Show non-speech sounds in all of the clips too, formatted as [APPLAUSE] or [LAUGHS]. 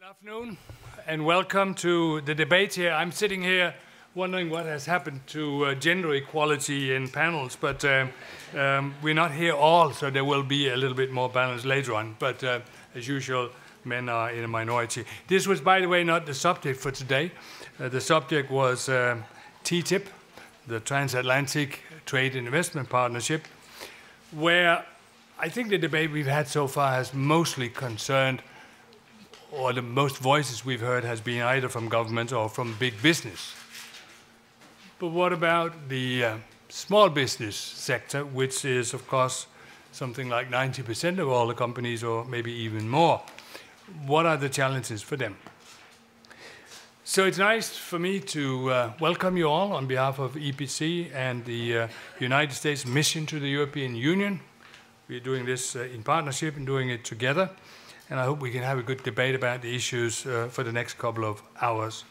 Good afternoon and welcome to the debate here. I'm sitting here wondering what has happened to uh, gender equality in panels, but um, um, we're not here all, so there will be a little bit more balance later on. But uh, as usual, men are in a minority. This was, by the way, not the subject for today. Uh, the subject was um, TTIP, the Transatlantic Trade and Investment Partnership, where I think the debate we've had so far has mostly concerned, or the most voices we've heard has been either from government or from big business. But what about the uh, small business sector, which is, of course, something like 90% of all the companies, or maybe even more? What are the challenges for them? So it's nice for me to uh, welcome you all on behalf of EPC and the uh, United States mission to the European Union. We're doing this uh, in partnership and doing it together. And I hope we can have a good debate about the issues uh, for the next couple of hours.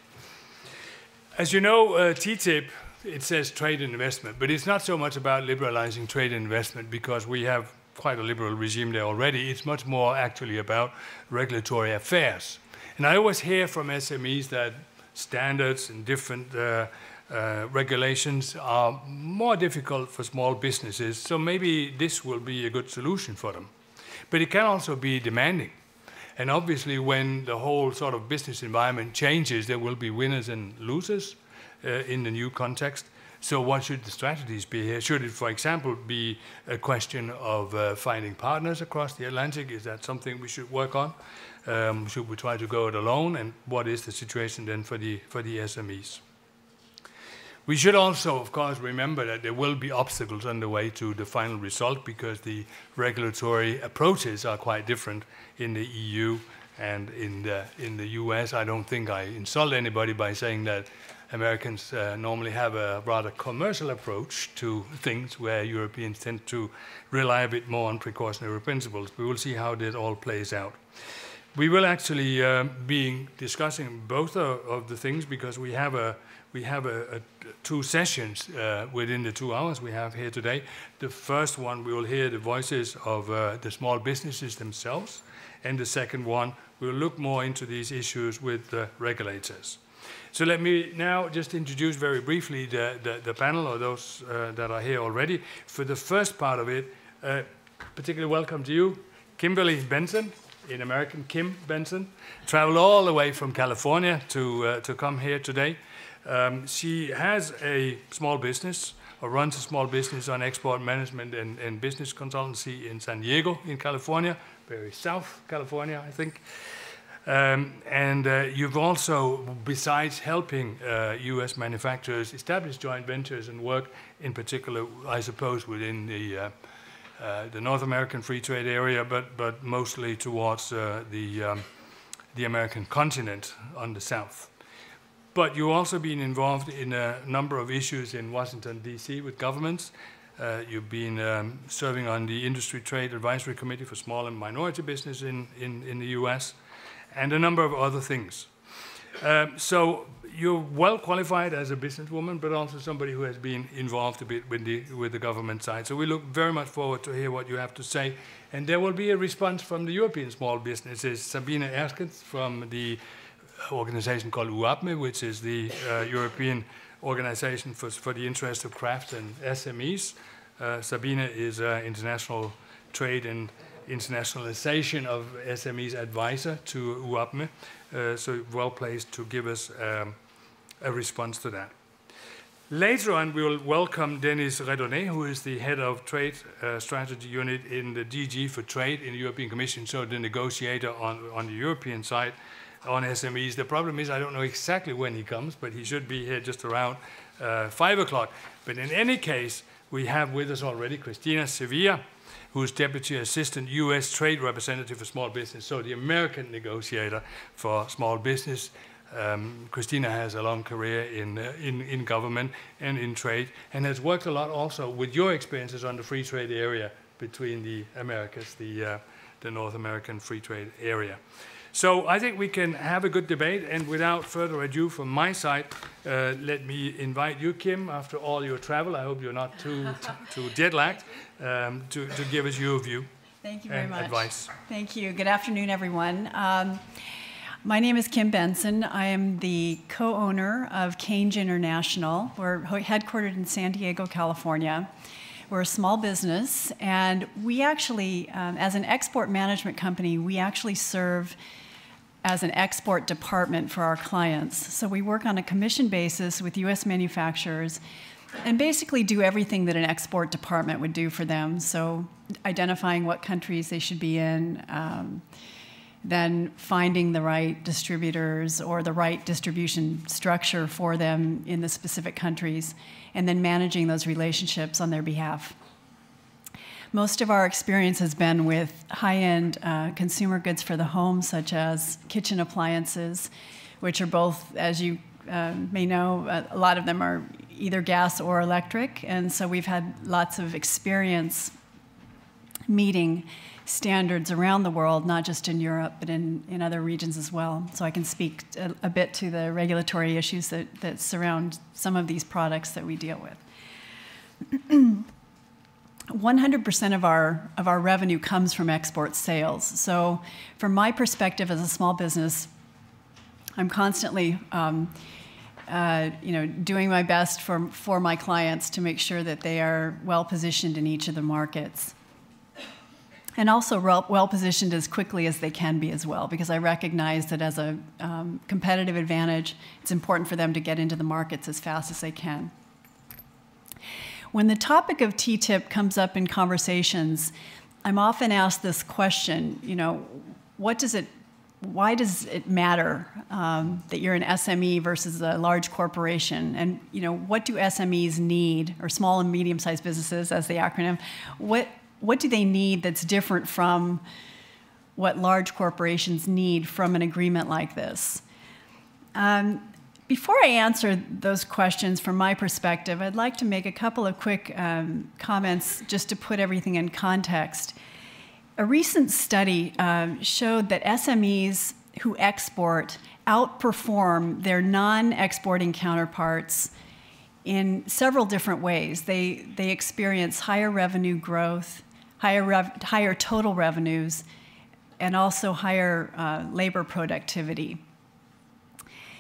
As you know, uh, TTIP, it says trade and investment, but it's not so much about liberalizing trade and investment because we have quite a liberal regime there already. It's much more actually about regulatory affairs. And I always hear from SMEs that standards and different uh, uh, regulations are more difficult for small businesses, so maybe this will be a good solution for them. But it can also be demanding. And obviously, when the whole sort of business environment changes, there will be winners and losers uh, in the new context. So, what should the strategies be here? Should it, for example, be a question of uh, finding partners across the Atlantic? Is that something we should work on? Um, should we try to go it alone? And what is the situation then for the, for the SMEs? We should also, of course, remember that there will be obstacles on the way to the final result because the regulatory approaches are quite different in the EU and in the, in the US. I don't think I insult anybody by saying that Americans uh, normally have a rather commercial approach to things where Europeans tend to rely a bit more on precautionary principles. We will see how that all plays out. We will actually uh, be discussing both of, the things because we have a we have a, a two sessions uh, within the two hours we have here today. The first one we will hear the voices of uh, the small businesses themselves, and the second one we'll look more into these issues with the regulators. So let me now just introduce very briefly the, the, the panel or those uh, that are here already. For the first part of it, uh, particularly welcome to you, Kimberly Benson, in American Kim Benson, traveled all the way from California to, uh, to come here today. Um, she has a small business or runs a small business on export management and, and business consultancy in San Diego in California, very south California, I think. Um, and uh, you've also, besides helping uh, US manufacturers establish joint ventures and work in particular, I suppose, within the, uh, uh the North American free trade area, but, but mostly towards uh, the, um, the American continent on the south. But you've also been involved in a number of issues in Washington, D.C. with governments. Uh, you've been um, serving on the Industry Trade Advisory Committee for Small and Minority Business in, in, in the US and a number of other things. Um, so you're well qualified as a businesswoman, but also somebody who has been involved a bit with the, with the government side. So we look very much forward to hear what you have to say. And there will be a response from the European small businesses. Sabine Erkens from the organization called UEAPME, which is the uh, European organization for, for the interest of craft and SMEs. Uh, Sabine is uh, international trade and internationalization of SMEs advisor to UEAPME, uh, so well placed to give us um, a response to that. Later on, we will welcome Denis Redonnet, who is the head of trade uh, strategy unit in the DG for trade in the European Commission, so the negotiator on, on the European side on SMEs. The problem is I don't know exactly when he comes, but he should be here just around uh, 5 o'clock. But in any case, we have with us already Christina Sevilla, who's Deputy Assistant U.S. Trade Representative for Small Business, so the American negotiator for small business. Um, Christina has a long career in, uh, in, in government and in trade and has worked a lot also with your experiences on the free trade area between the Americas, the, uh, the North American free trade area. So I think we can have a good debate, and without further ado from my side, uh, let me invite you, Kim, after all your travel, I hope you're not too, [LAUGHS] too jet lagged, um, to, to give us your view. Thank you very much. Advice. Thank you. Good afternoon, everyone. Um, My name is Kim Benson. I am the co owner of Cange International. We're headquartered in San Diego, California. We're a small business, and we actually, um, as an export management company, we actually serve as an export department for our clients. So we work on a commission basis with US manufacturers and basically do everything that an export department would do for them. So identifying what countries they should be in. Um, then finding the right distributors or the right distribution structure for them in the specific countries, and then managing those relationships on their behalf. Most of our experience has been with high end uh, consumer goods for the home, such as kitchen appliances, which are both, as you uh, may know, a lot of them are either gas or electric. And so we've had lots of experience meeting standards around the world, not just in Europe, but in, in other regions as well. So I can speak a, a bit to the regulatory issues that, that surround some of these products that we deal with. [CLEARS THROAT] 100% of our, of our revenue comes from export sales. So, from my perspective as a small business, I'm constantly um, uh, you know, doing my best for, for my clients to make sure that they are well positioned in each of the markets and also well positioned as quickly as they can be as well, because I recognize that as a um, competitive advantage, it's important for them to get into the markets as fast as they can. When the topic of TTIP comes up in conversations, I'm often asked this question, you know, what does it, why does it matter um, that you're an SME versus a large corporation? And, you know, what do SMEs need, or small and medium-sized businesses as the acronym, what, what do they need that's different from what large corporations need from an agreement like this? Um, before I answer those questions from my perspective, I'd like to make a couple of quick um, comments just to put everything in context. A recent study uh, showed that SMEs who export outperform their non exporting counterparts in several different ways. They, they experience higher revenue growth, higher, higher total revenues, and also higher uh, labor productivity.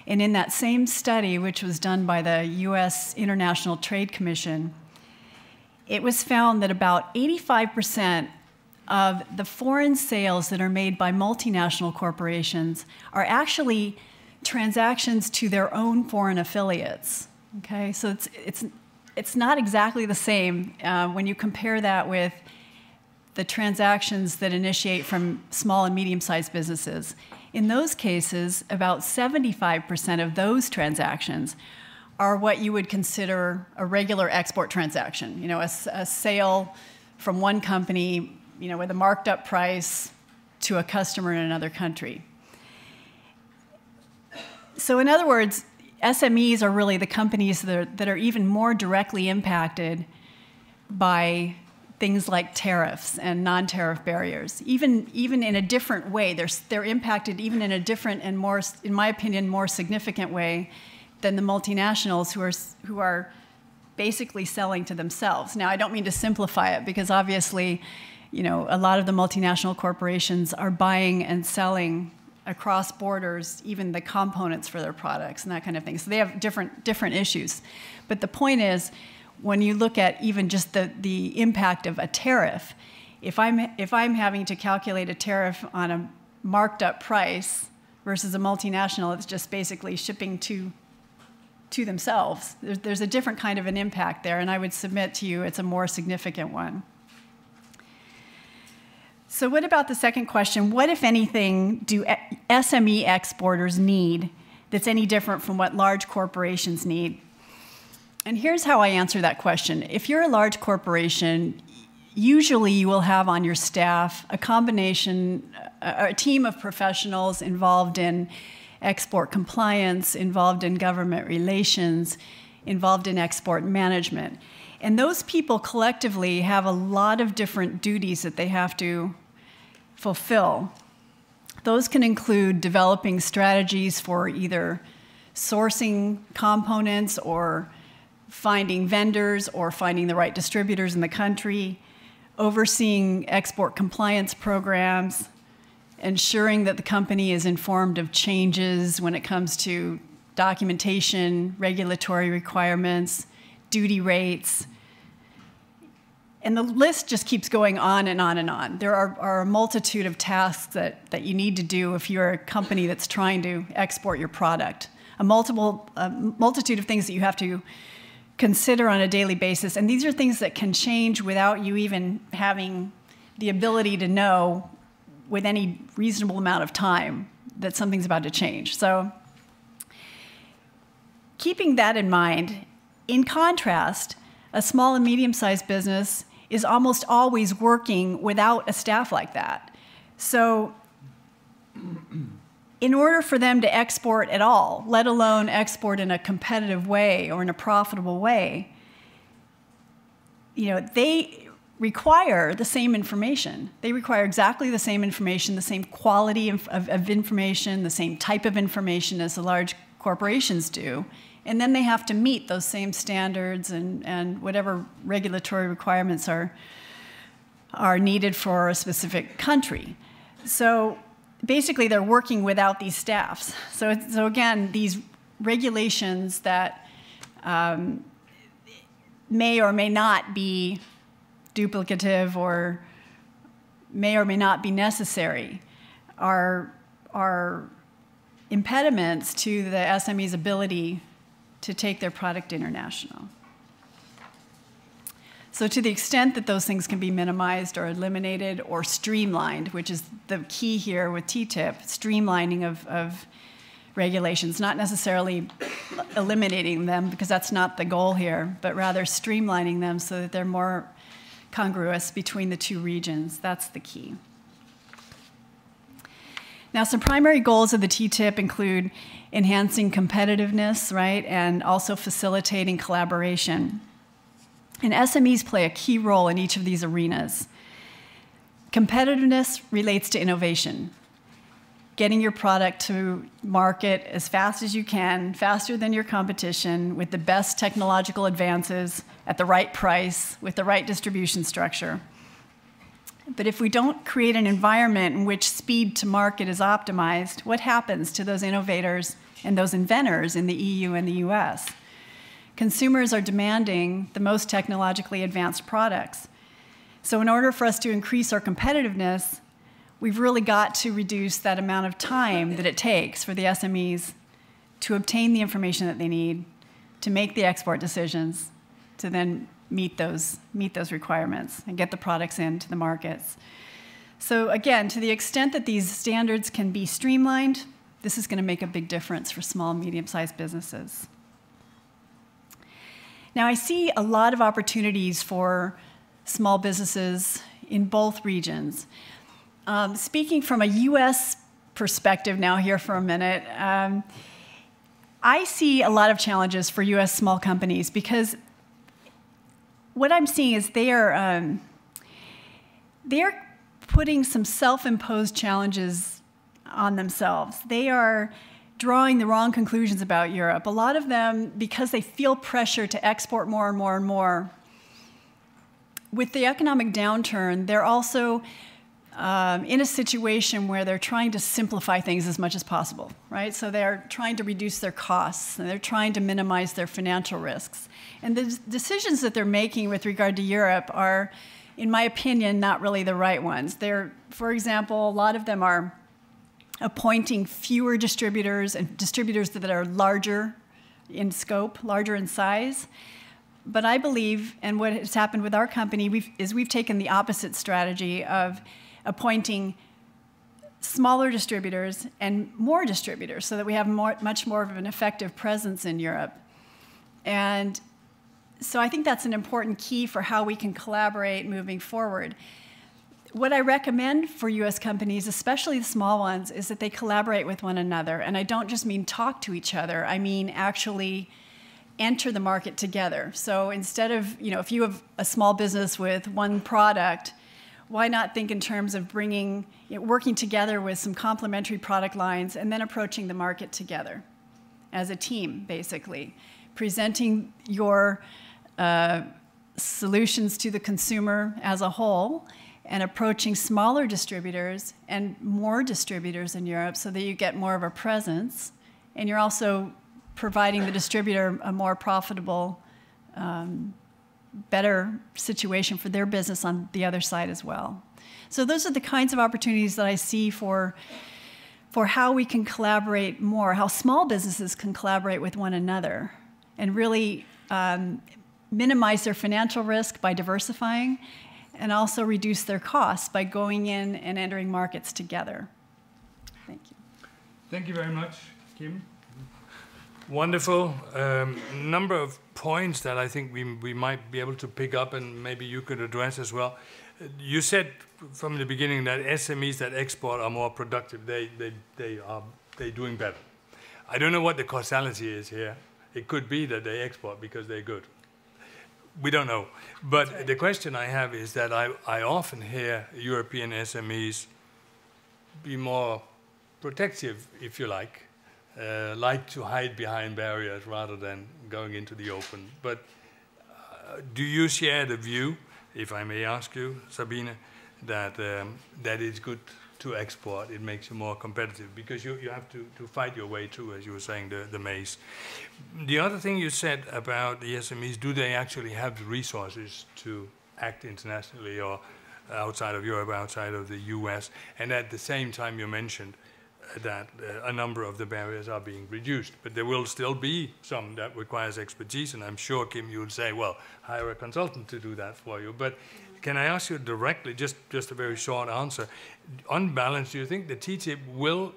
And in that same study, which was done by the US International Trade Commission, it was found that about 85% of the foreign sales that are made by multinational corporations are actually transactions to their own foreign affiliates. Okay, so it's, it's, it's not exactly the same uh, when you compare that with the transactions that initiate from small and medium sized businesses. In those cases, about 75% of those transactions are what you would consider a regular export transaction. You know, a, a, sale from one company, you know, with a marked up price to a customer in another country. So, in other words, SMEs are really the companies that are, that are even more directly impacted by things like tariffs and non-tariff barriers, even, even in a different way. They're, they're impacted even in a different and more, in my opinion, more significant way than the multinationals who are, who are basically selling to themselves. Now, I don't mean to simplify it because obviously, you know, a lot of the multinational corporations are buying and selling across borders, even the components for their products and that kind of thing. So they have different different issues. But the point is, when you look at even just the, the impact of a tariff, if I'm, if I'm having to calculate a tariff on a marked up price versus a multinational that's just basically shipping to, to themselves, there's, there's a different kind of an impact there, and I would submit to you it's a more significant one. So, what about the second question? What, if anything, do SME exporters need that's any different from what large corporations need? And here's how I answer that question. If you're a large corporation, usually you will have on your staff a combination, a, team of professionals involved in export compliance, involved in government relations, involved in export management. And those people collectively have a lot of different duties that they have to fulfill. Those can include developing strategies for either sourcing components or finding vendors or finding the right distributors in the country, overseeing export compliance programs, ensuring that the company is informed of changes when it comes to documentation, regulatory requirements, duty rates. And the list just keeps going on and on and on. There are, are, a multitude of tasks that, that you need to do if you're a company that's trying to export your product. A multiple a multitude of things that you have to consider on a daily basis. And these are things that can change without you even having the ability to know with any reasonable amount of time that something's about to change. So, keeping that in mind, in contrast, a small and medium sized business is almost always working without a staff like that. So, in order for them to export at all, let alone export in a competitive way or in a profitable way, you know, they require the same information. They require exactly the same information, the same quality of, of, of, information, the same type of information as the large corporations do. And then they have to meet those same standards and, and whatever regulatory requirements are, are needed for a specific country. So basically, they're working without these staffs. So, so again, these regulations that um, may or may not be duplicative or may or may not be necessary are, are impediments to the SME's ability to take their product international. So, to the extent that those things can be minimized or eliminated or streamlined, which is the key here with TTIP, streamlining of, of regulations, not necessarily eliminating them because that's not the goal here, but rather streamlining them so that they're more congruous between the two regions. That's the key. Now, some primary goals of the TTIP include enhancing competitiveness, right, and also facilitating collaboration. And SMEs play a key role in each of these arenas. Competitiveness relates to innovation, getting your product to market as fast as you can, faster than your competition, with the best technological advances at the right price, with the right distribution structure. But if we don't create an environment in which speed to market is optimized, what happens to those innovators and those inventors in the EU and the US? Consumers are demanding the most technologically advanced products. So, in order for us to increase our competitiveness, we've really got to reduce that amount of time that it takes for the SMEs to obtain the information that they need, to make the export decisions, to then meet those, meet those requirements and get the products into the markets. So, again, to the extent that these standards can be streamlined, this is going to make a big difference for small and medium sized businesses. Now, I see a lot of opportunities for small businesses in both regions. Um, speaking from a US perspective now, here for a minute, um, I see a lot of challenges for US small companies because what I'm seeing is they are, um, they're putting some self imposed challenges on themselves. They are drawing the wrong conclusions about Europe. A lot of them, because they feel pressure to export more and more and more, with the economic downturn, they're also um, in a situation where they're trying to simplify things as much as possible, right? So they're trying to reduce their costs and they're trying to minimize their financial risks. And the decisions that they're making with regard to Europe are, in my opinion, not really the right ones. They're, for example, a lot of them are appointing fewer distributors and distributors that are larger in scope, larger in size. But I believe, and what has happened with our company, we've, is we've taken the opposite strategy of appointing smaller distributors and more distributors so that we have more, much more of an effective presence in Europe. And so I think that's an important key for how we can collaborate moving forward what I recommend for US companies, especially the small ones, is that they collaborate with one another. And I don't just mean talk to each other, I mean actually enter the market together. So instead of, you know, if you have a small business with one product, why not think in terms of bringing, you know, working together with some complementary product lines and then approaching the market together as a team, basically, presenting your uh, solutions to the consumer as a whole and approaching smaller distributors and more distributors in Europe so that you get more of a presence. And you're also providing the distributor a more profitable, um, better situation for their business on the other side as well. So those are the kinds of opportunities that I see for for how we can collaborate more, how small businesses can collaborate with one another and really um, minimize their financial risk by diversifying and also reduce their costs by going in and entering markets together. Thank you. Thank you very much, Kim. Wonderful. Um, number of points that I think we, we might be able to pick up and maybe you could address as well. You said from the beginning that SMEs that export are more productive. They, they, they are they doing better. I don't know what the causality is here. It could be that they export because they're good. We don't know. But right. the question I have is that I, I often hear European SMEs be more protective, if you like, uh, like to hide behind barriers rather than going into the open. But uh, do you share the view if I may ask you, Sabine, that um, that is good to export. It makes you more competitive because you, you have to, to fight your way through, as you were saying, the, the maze. The other thing you said about the SMEs, do they actually have the resources to act internationally or outside of Europe, outside of the US? And at the same time, you mentioned that uh, a number of the barriers are being reduced. But there will still be some that requires expertise, and I'm sure, Kim, you would say, well, hire a consultant to do that for you. But can I ask you directly, just, just a very short answer, on balance, do you think the TTIP will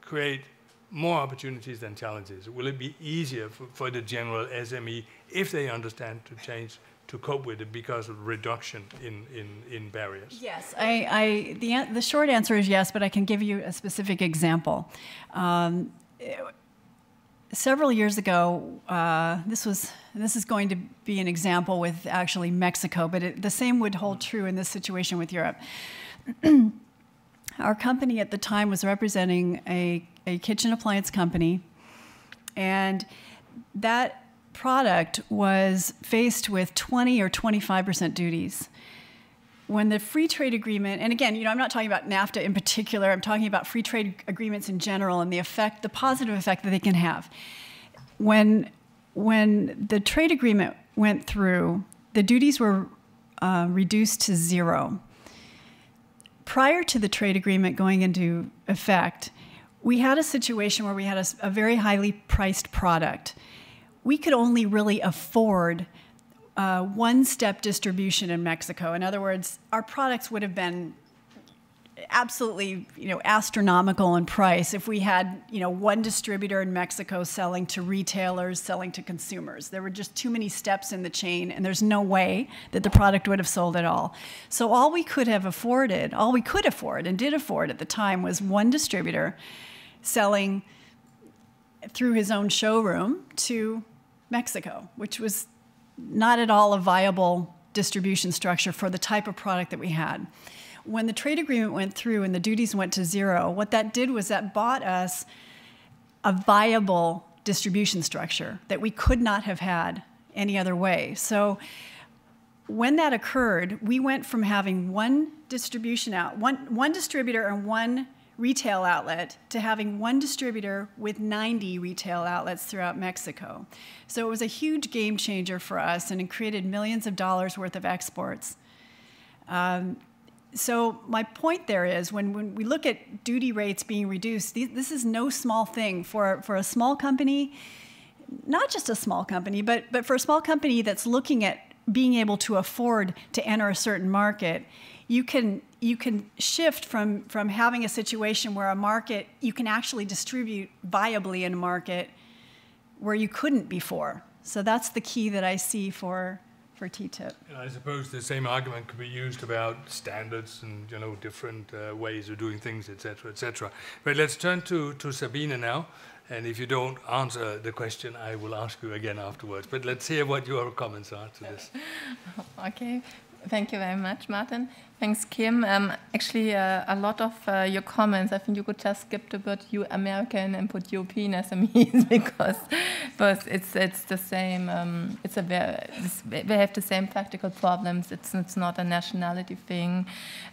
create more opportunities than challenges? Will it be easier for, for the general SME if they understand to change to cope with it because of reduction in, in, in barriers? Yes, I, I, the, the short answer is yes, but I can give you a specific example. Um, several years ago, uh, this was this is going to be an example with actually Mexico, but it, the same would hold true in this situation with Europe. [CLEARS THROAT] Our company at the time was representing a, a kitchen appliance company, and that product was faced with 20 or 25% duties. When the free trade agreement, and again, you know, I'm not talking about NAFTA in particular, I'm talking about free trade agreements in general and the effect, the positive effect that they can have. When, when the trade agreement went through, the duties were uh, reduced to zero. Prior to the trade agreement going into effect, we had a situation where we had a, a very highly priced product we could only really afford uh, one step distribution in Mexico. In other words, our products would have been absolutely you know astronomical in price if we had you know one distributor in Mexico selling to retailers selling to consumers there were just too many steps in the chain and there's no way that the product would have sold at all so all we could have afforded all we could afford and did afford at the time was one distributor selling through his own showroom to Mexico, which was not at all a viable distribution structure for the type of product that we had. When the trade agreement went through and the duties went to zero, what that did was that bought us a viable distribution structure that we could not have had any other way. So when that occurred, we went from having one distribution out, one, one distributor and one retail outlet to having one distributor with 90 retail outlets throughout Mexico. So it was a huge game changer for us and it created millions of dollars worth of exports. Um, so my point there is when, when we look at duty rates being reduced, this is no small thing for, for a small company, not just a small company, but, but for a small company that's looking at being able to afford to enter a certain market you can you can shift from from having a situation where a market you can actually distribute viably in a market where you couldn't before. So that's the key that I see for for TTIP. And I suppose the same argument could be used about standards and you know different uh, ways of doing things, etc., etc. But let's turn to to Sabine now. And if you don't answer the question, I will ask you again afterwards. But let's hear what your comments are to this. [LAUGHS] okay. Thank you very much, Martin. Thanks, Kim. Um, actually, uh, a lot of uh, your comments, I think you could just skip the word you American and put European SMEs [LAUGHS] because, because it's it's the same. Um, it's a very, it's, they have the same practical problems. It's it's not a nationality thing.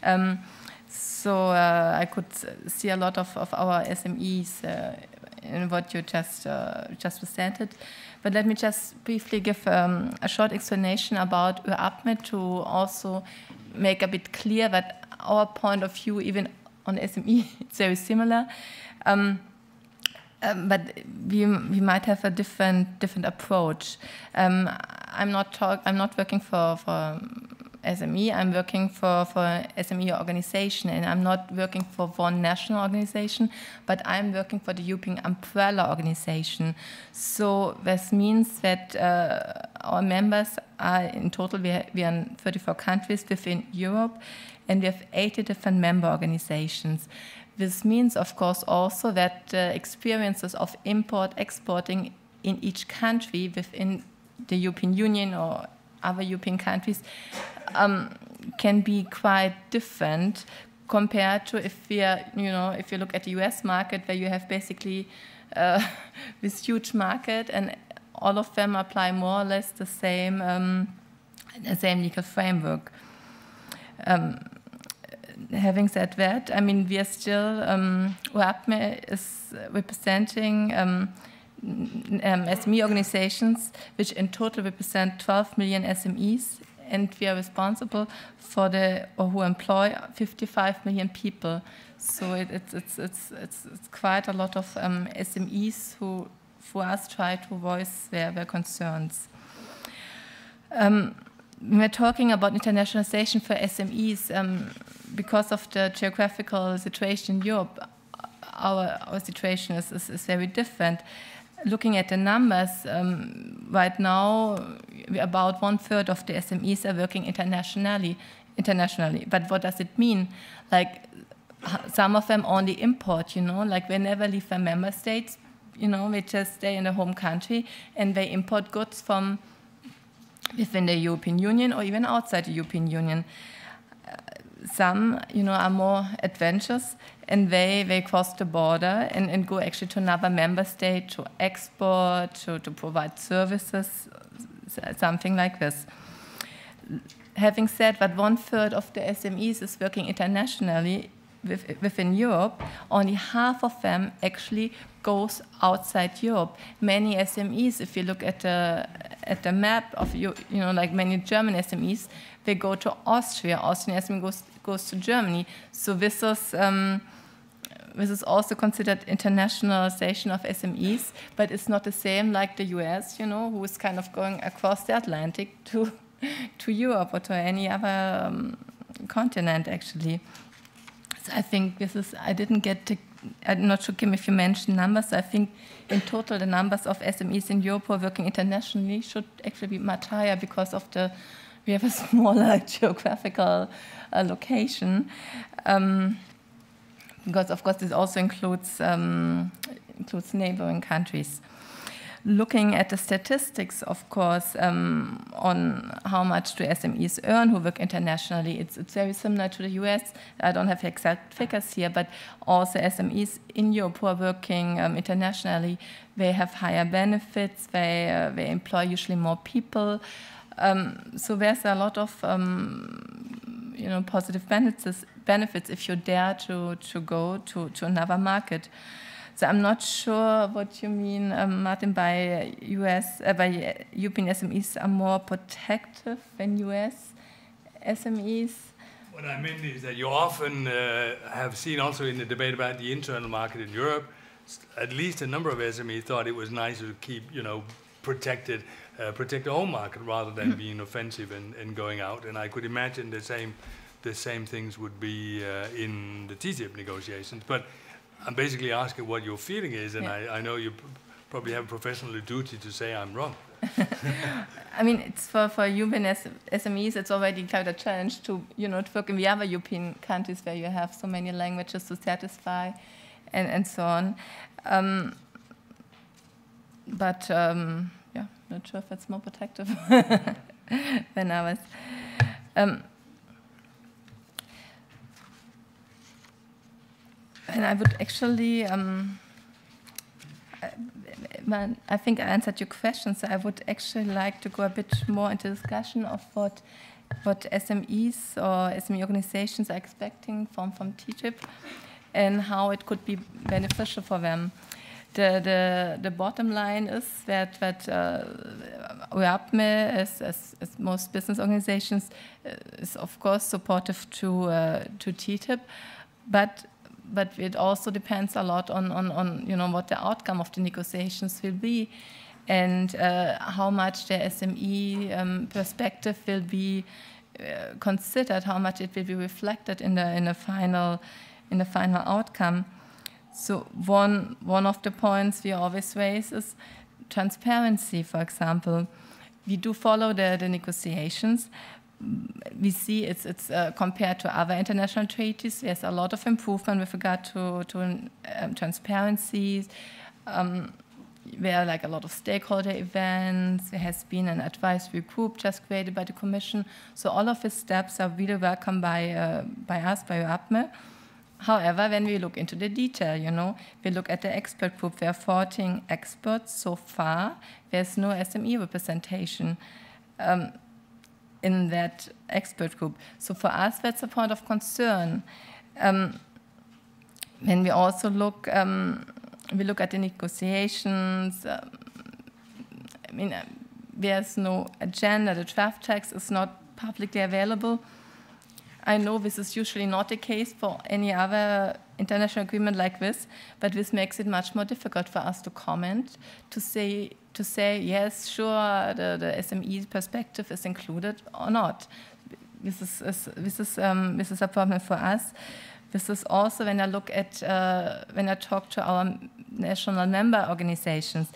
Um, so uh, I could see a lot of, of our SMEs uh, in what you just uh, just presented. But let me just briefly give um, a short explanation about UEAPME to also make a bit clear that our point of view, even on SME, [LAUGHS] it's very similar. Um, um, but we, we might have a different different approach. Um, I'm not talk, I'm not working for, for SME. I'm working for, for SME organization, and I'm not working for one national organization, but I'm working for the European umbrella organization. So this means that uh, our members are in total we, we are in 34 countries within Europe, and we have 80 different member organizations. This means, of course, also that uh, experiences of import exporting in each country within the European Union or other European countries um, can be quite different compared to if we are, you know, if you look at the US market where you have basically uh, [LAUGHS] this huge market and all of them apply more or less the same, um, the same legal framework. Um, having said that, I mean, we are still, um, UEAPME is representing um, um, SME organizations, which in total represent 12 million SMEs, and we are responsible for the or who employ 55 million people. So it, it's, it's, it's, it's, quite a lot of um, SMEs who, for us, try to voice their, their concerns. Um, we're talking about internationalization for SMEs um, because of the geographical situation in Europe. Our, our situation is, is, is very different looking at the numbers, um, right now, about one third of the SMEs are working internationally. Internationally, but what does it mean? Like some of them only import, you know, like they never leave their member states, you know, they just stay in the home country and they import goods from within the European Union or even outside the European Union. Uh, some, you know, are more adventurous and they, they cross the border and, and go actually to another member state to export, to, to provide services, something like this. Having said that one third of the SMEs is working internationally within Europe, only half of them actually goes outside Europe. Many SMEs, if you look at the at the map of you, you know, like many German SMEs, they go to Austria. Austrian SME goes goes to Germany. So this is. Um, this is also considered internationalization of SMEs, but it's not the same like the US, you know, who is kind of going across the Atlantic to, [LAUGHS] to Europe or to any other um, continent, actually. So I think this is, I didn't get to, I'm not sure, Kim, if you mentioned numbers. I think in total the numbers of SMEs in Europe who are working internationally should actually be much higher because of the, we have a [LAUGHS] smaller [LAUGHS] geographical uh, location. Um, because of course this also includes, um, includes neighboring countries. Looking at the statistics, of course, um, on how much do SMEs earn who work internationally, it's, it's, very similar to the US. I don't have exact figures here, but also SMEs in Europe who are working um, internationally, they have higher benefits, they, uh, they employ usually more people. Um, so there's a lot of um, you know positive benefits benefits if you dare to to go to to another market. So I'm not sure what you mean, um, Martin, by US uh, by European SMEs are more protective than US SMEs. What I mean is that you often uh, have seen also in the debate about the internal market in Europe, at least a number of SMEs thought it was nice to keep, you know, protected uh, protect the home market rather than mm-hmm. being offensive and, and going out. And I could imagine the same the same things would be uh, in the TTIP negotiations. But I'm basically asking what your feeling is, and yeah. I, I, know you probably have a professional duty to say I'm wrong. [LAUGHS] I mean, it's for, for European SMEs, it's already quite a challenge to, you know, to work in the other European countries where you have so many languages to satisfy and, and so on. Um, but um, not sure if it's more protective [LAUGHS] than ours. Um, and I would actually, um, I, I think I answered your question, so I would actually like to go a bit more into discussion of what what SMEs or SME organizations are expecting from, from TTIP and how it could be beneficial for them. The, the, the bottom line is that, that uh, UEAPME, as, as, as, most business organizations, uh, is of course supportive to, uh, to TTIP, but but it also depends a lot on, on, on you know what the outcome of the negotiations will be and uh, how much the SME um, perspective will be uh, considered, how much it will be reflected in the in the final in the final outcome. So one one of the points we always raise is transparency. For example, we do follow the, the negotiations, we see it's, it's uh, compared to other international treaties, there's a lot of improvement with regard to, to um, transparency. Um, there are like a lot of stakeholder events. There has been an advisory group just created by the Commission. So all of these steps are really welcome by, uh, by us, by UEAPME. However, when we look into the detail, you know, we look at the expert group. There are 14 experts so far. There's no SME representation. Um, in that expert group. So for us, that's a point of concern. Um, when we also look, um, we look at the negotiations. Um, I mean, uh, there's no agenda. The draft text is not publicly available. I know this is usually not the case for any other international agreement like this, but this makes it much more difficult for us to comment, to say to say, yes, sure, the, the SME perspective is included or not. This is, is this, is, um, this is a problem for us. This is also when I look at, uh, when I talk to our national member organizations,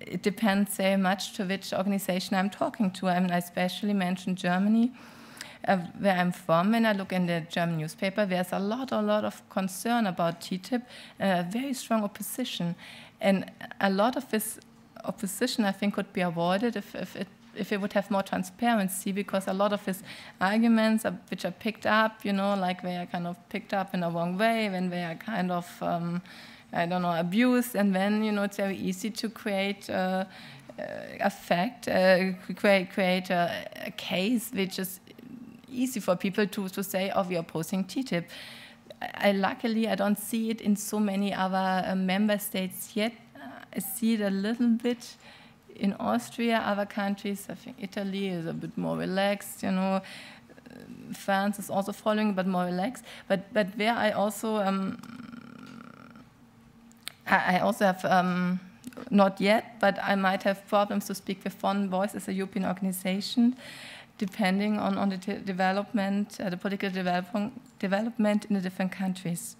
it depends very much to which organization I'm talking to. I mean, I especially mentioned Germany, uh, where I'm from. When I look in the German newspaper, there's a lot, a lot of concern about TTIP, a very strong opposition. And a lot of this opposition, I think, could be avoided if, if it if it would have more transparency, because a lot of his arguments, are, which are picked up, you know, like they are kind of picked up in a wrong way, when they are kind of, um, I don't know, abused, and then, you know, it's very easy to create uh, a fact, uh, create, create a, a, case which is easy for people to, to say, oh, we are opposing TTIP. I, luckily, I don't see it in so many other uh, member states yet I see it a little bit in Austria, other countries, I think Italy is a bit more relaxed, you know. France is also following, but more relaxed. But but where I also um, I, also have um, not yet, but I might have problems to speak with one voice as a European organization, depending on on the development, uh, the political development development in the different countries.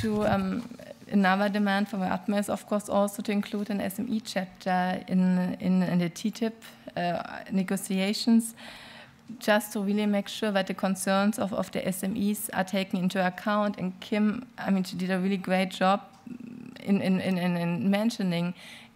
to um, another demand from UEAPME is, of course, also to include an SME chapter in, in, in the TTIP uh, negotiations, just to really make sure that the concerns of, of the SMEs are taken into account. And Kim, I mean, she did a really great job in, in, in, in mentioning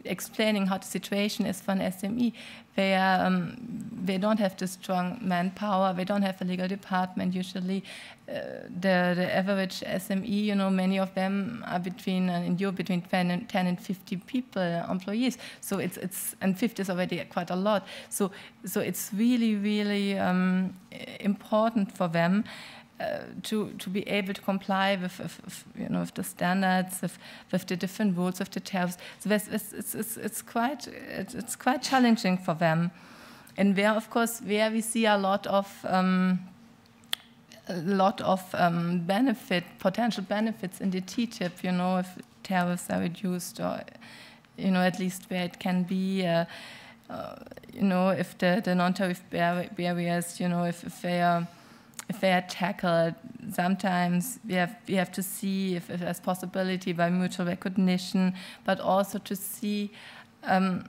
explaining how the situation is for an SME. They, are, um, they don't have the strong manpower, they don't have a legal department usually. Uh, the, the average SME, you know, many of them are between, uh, in Europe, between 10 and, 10 and 50 people, uh, employees. So it's, it's, and 50 is already quite a lot. So, so it's really, really um, important for them to, to be able to comply with, with, with, you know with the standards, with, with the different rules of the tariffs. So it's, it's, it's, it's quite it's, quite challenging for them, and where of course where we see a lot of um, a lot of um, benefit potential benefits in the TTIP. You know if tariffs are reduced or you know at least where it can be. Uh, uh, you know, if the, the non-tariff barriers, you know, if, if they are if they are tackled, sometimes we have, we have to see if, if there's possibility by mutual recognition, but also to see um,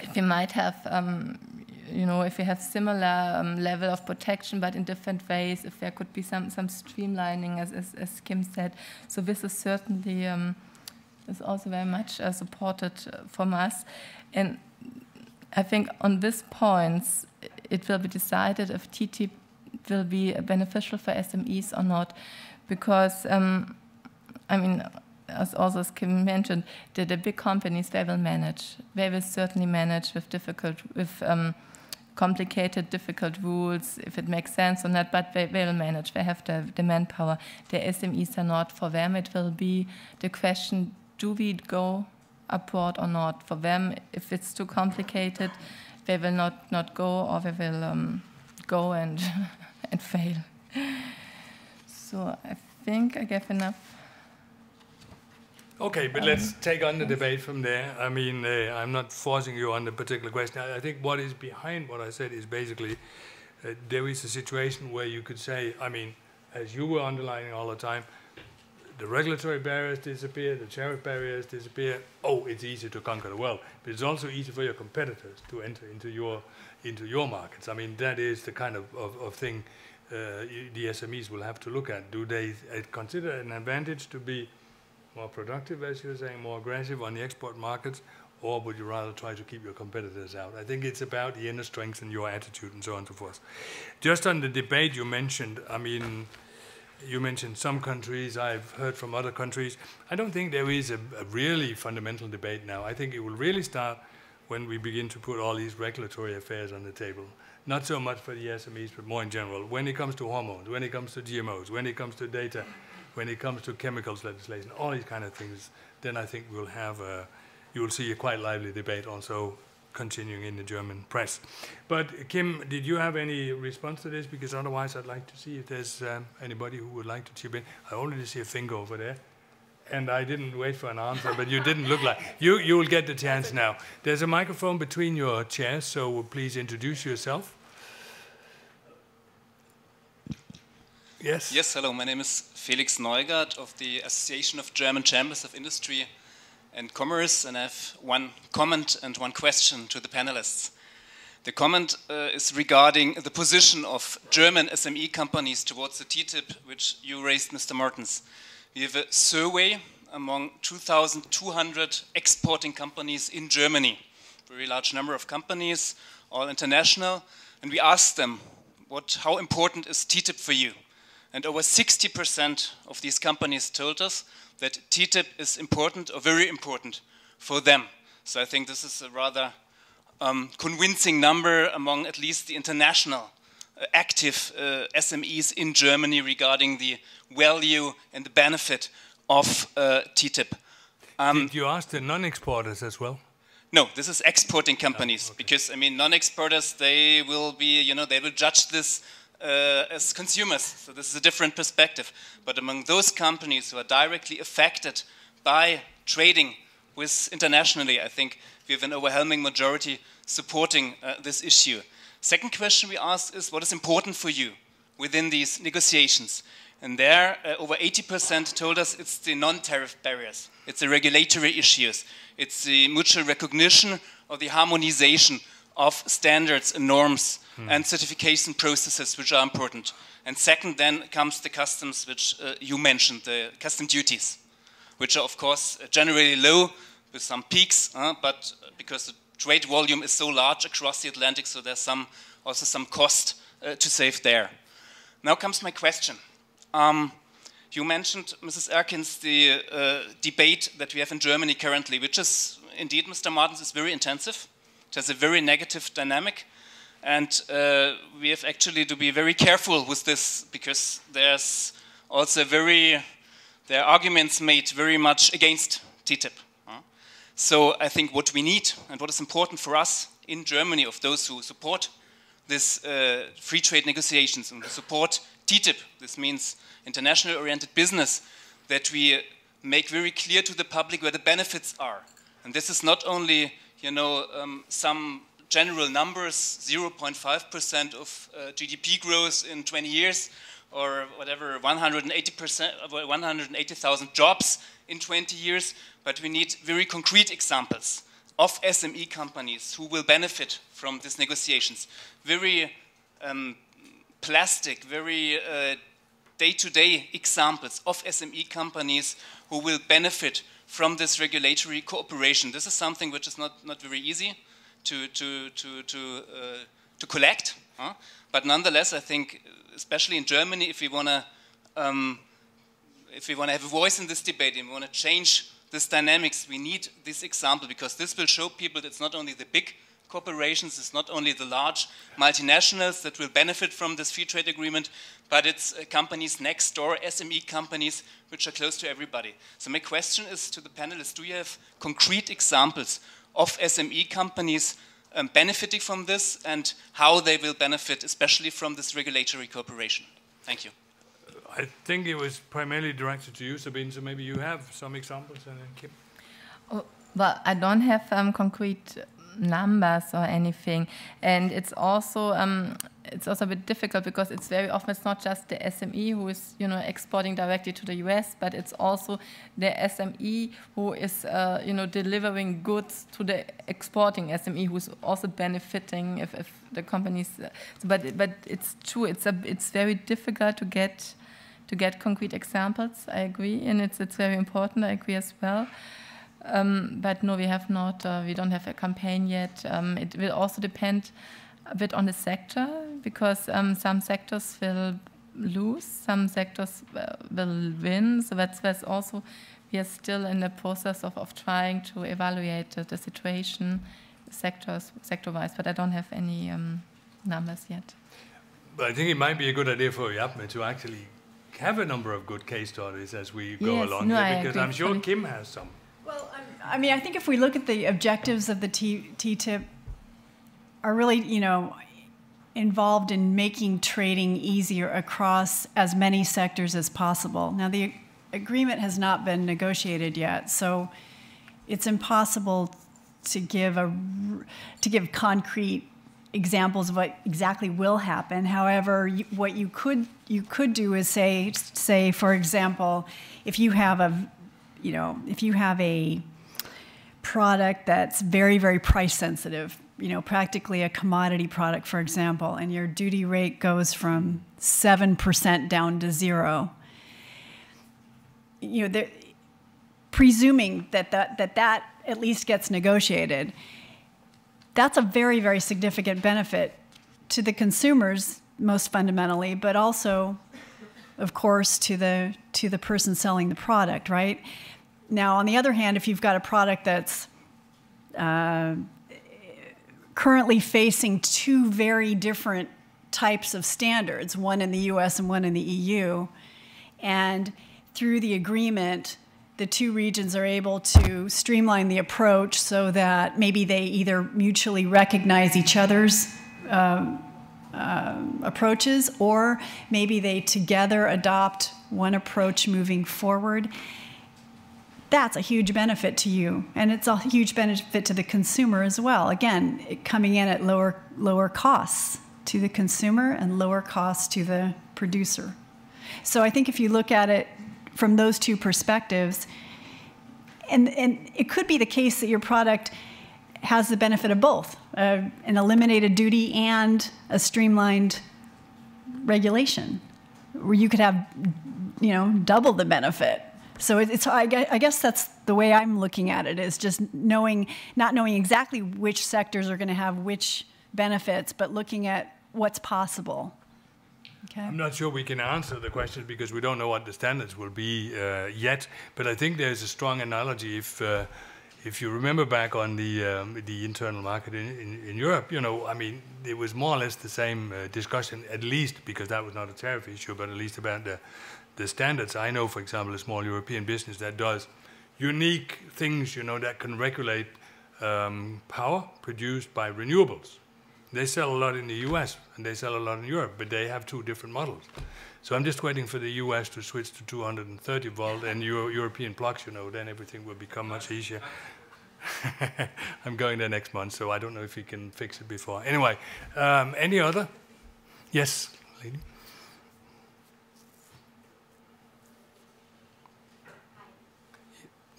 if we might have, um, you know, if we have similar um, level of protection, but in different ways, if there could be some, some streamlining, as, as, as Kim said. So this is certainly um, is also very much uh, supported uh, from us. And I think on this points, it will be decided if TTIP will be beneficial for SMEs or not, because um, I mean, as also Kim mentioned, the, the big companies they will manage. They will certainly manage with difficult with um, complicated, difficult rules, if it makes sense or not, but they, they will manage. They have the, the manpower. The SMEs are not. For them, it will be the question do we go abroad or not? For them, if it's too complicated, they will not, not go or they will um, go and, [LAUGHS] and fail. So I think I gave enough. Okay, but let's take on the debate from there. I mean, uh, I'm not forcing you on the particular question. I, I, think what is behind what I said is basically uh, there is a situation where you could say, I mean, as you were underlining all the time, the regulatory barriers disappear, the tariff barriers disappear. Oh, it's easy to conquer the world, but it's also easy for your competitors to enter into your into your markets. I mean, that is the kind of, of, of thing uh, the SMEs will have to look at. Do they uh, consider an advantage to be more productive, as you're saying, more aggressive on the export markets, or would you rather try to keep your competitors out? I think it's about the inner strength and your attitude and so on and so forth. Just on the debate you mentioned, I mean, you mentioned some countries, I've heard from other countries. I don't think there is a, a, really fundamental debate now. I think it will really start when we begin to put all these regulatory affairs on the table. Not so much for the SMEs, but more in general. When it comes to hormones, when it comes to GMOs, when it comes to data, when it comes to chemicals legislation, all these kind of things, then I think we'll have a, you will see a quite lively debate also continuing in the German press. But Kim, did you have any response to this? Because otherwise, I'd like to see if there's um, anybody who would like to chip in. I already see a finger over there, and I didn't wait for an answer, but you didn't look like [LAUGHS] you. You will get the chance now. There's a microphone between your chairs, so please introduce yourself. Yes. Yes. Hello. My name is Felix Neugart of the Association of German Chambers of Industry and Commerce, and I have one comment and one question to the panelists. The comment uh, is regarding the position of German SME companies towards the TTIP, which you raised, Mr. Martens. We have a survey among 2,200 exporting companies in Germany, very large number of companies, all international, and we asked them, what, how important is TTIP for you? And over 60% of these companies told us that TTIP is important or very important for them. So I think this is a rather um, convincing number among at least the international uh, active uh, SMEs in Germany regarding the value and the benefit of uh, TTIP. Um, Did you ask the non-exporters as well? No, this is exporting companies oh, okay. because I mean non-exporters they will be you know they will judge this uh, as consumers. So this is a different perspective. But among those companies who are directly affected by trading with internationally, I think we have an overwhelming majority supporting uh, this issue. Second question we asked is what is important for you within these negotiations? And there, uh, over 80% told us it's the non-tariff barriers. It's the regulatory issues. It's the mutual recognition or the harmonization of standards and norms mm. and certification processes, which are important. And second, then comes the customs, which uh, you mentioned, the custom duties, which are, of course, generally low with some peaks, uh, but because the trade volume is so large across the Atlantic, so there's some, also some cost uh, to save there. Now comes my question. Um, you mentioned, Mrs. Erkens, the uh, debate that we have in Germany currently, which is indeed, Mr. Martens, is very intensive. It has a very negative dynamic. And uh, we have actually to be very careful with this because there's also very, there are arguments made very much against TTIP. So I think what we need and what is important for us in Germany of those who support this uh, free trade negotiations and support TTIP, this means international oriented business, that we make very clear to the public where the benefits are. And this is not only, you know, um, some general numbers 0.5% of uh, GDP growth in 20 years, or whatever, 180%, 180,000 jobs in 20 years, but we need very concrete examples of SME companies who will benefit from these negotiations. Very um, plastic, very uh, day-to-day -day examples of SME companies who will benefit from this regulatory cooperation. This is something which is not, not very easy to, to, to, to, uh, to collect. Huh? But nonetheless, I think, especially in Germany, if we want to um, if we want to have a voice in this debate and we want to change this dynamics, we need this example because this will show people that it's not only the big corporations, it's not only the large multinationals that will benefit from this free trade agreement, but it's uh, companies next door, SME companies, which are close to everybody. So my question is to the panelists, do you have concrete examples of SME companies um, benefiting from this and how they will benefit, especially from this regulatory cooperation? Thank you. I think it was primarily directed to you, Sabine, so maybe you have some examples and then Kim. Oh, well, I don't have um, concrete numbers or anything, and it's also um, it's also a bit difficult because it's very often it's not just the SME who is you know exporting directly to the US, but it's also the SME who is uh, you know delivering goods to the exporting SME who's also benefiting if, if the companies. Uh, but but it's true. It's a it's very difficult to get to get concrete examples. I agree, and it's it's very important. I agree as well. Um, but no, we have not. Uh, we don't have a campaign yet. Um, it will also depend a bit on the sector because um, some sectors will lose, some sectors uh, will win. So that's, that's also we are still in the process of, of trying to evaluate the, the situation sectors sector-wise. But I don't have any um, numbers yet. But I think it might be a good idea for UEAPME to actually have a number of good case studies as we go yes, along no, here, because. I'm sure Kim has some. Well, I mean, I think if we look at the objectives of the T- TTIP, are really, you know, involved in making trading easier across as many sectors as possible. Now, the agreement has not been negotiated yet, so it's impossible to give a to give concrete examples of what exactly will happen. However, you, what you could you could do is say say for example, if you have a you know if you have a product that's very very price sensitive, you know practically a commodity product, for example, and your duty rate goes from seven percent down to zero. You know, presuming that that, that that at least gets negotiated that's a very, very significant benefit to the consumers, most fundamentally, but also, of course, to the to the person selling the product, right? Now, on the other hand, if you've got a product that's uh, currently facing two very different types of standards, one in the U.S. and one in the EU, and through the agreement, the two regions are able to streamline the approach so that maybe they either mutually recognize each other's um, uh, approaches or maybe they together adopt one approach moving forward. That's a huge benefit to you, and it's a huge benefit to the consumer as well. Again, coming in at lower lower costs to the consumer and lower costs to the producer. So I think if you look at it from those two perspectives. And, and it could be the case that your product has the benefit of both uh, an eliminated duty and a streamlined regulation, where you could have, you know, double the benefit. So it's, I guess that's the way I'm looking at it is just knowing, not knowing exactly which sectors are going to have which benefits, but looking at what's possible. Okay. I'm not sure we can answer the question because we don't know what the standards will be uh, yet. But I think there's a strong analogy. If uh, if you remember back on the um, the internal market in, in, in, Europe, you know, I mean, it was more or less the same uh, discussion, at least because that was not a tariff issue, but at least about the the standards. I know, for example, a small European business that does unique things, you know, that can regulate um, power produced by renewables. They sell a lot in the US and they sell a lot in Europe, but they have two different models. So I'm just waiting for the US to switch to 230 volt and Euro European plugs, you know, then everything will become much easier. [LAUGHS] I'm going there next month, so I don't know if we can fix it before. Anyway, um, any other? Yes, lady.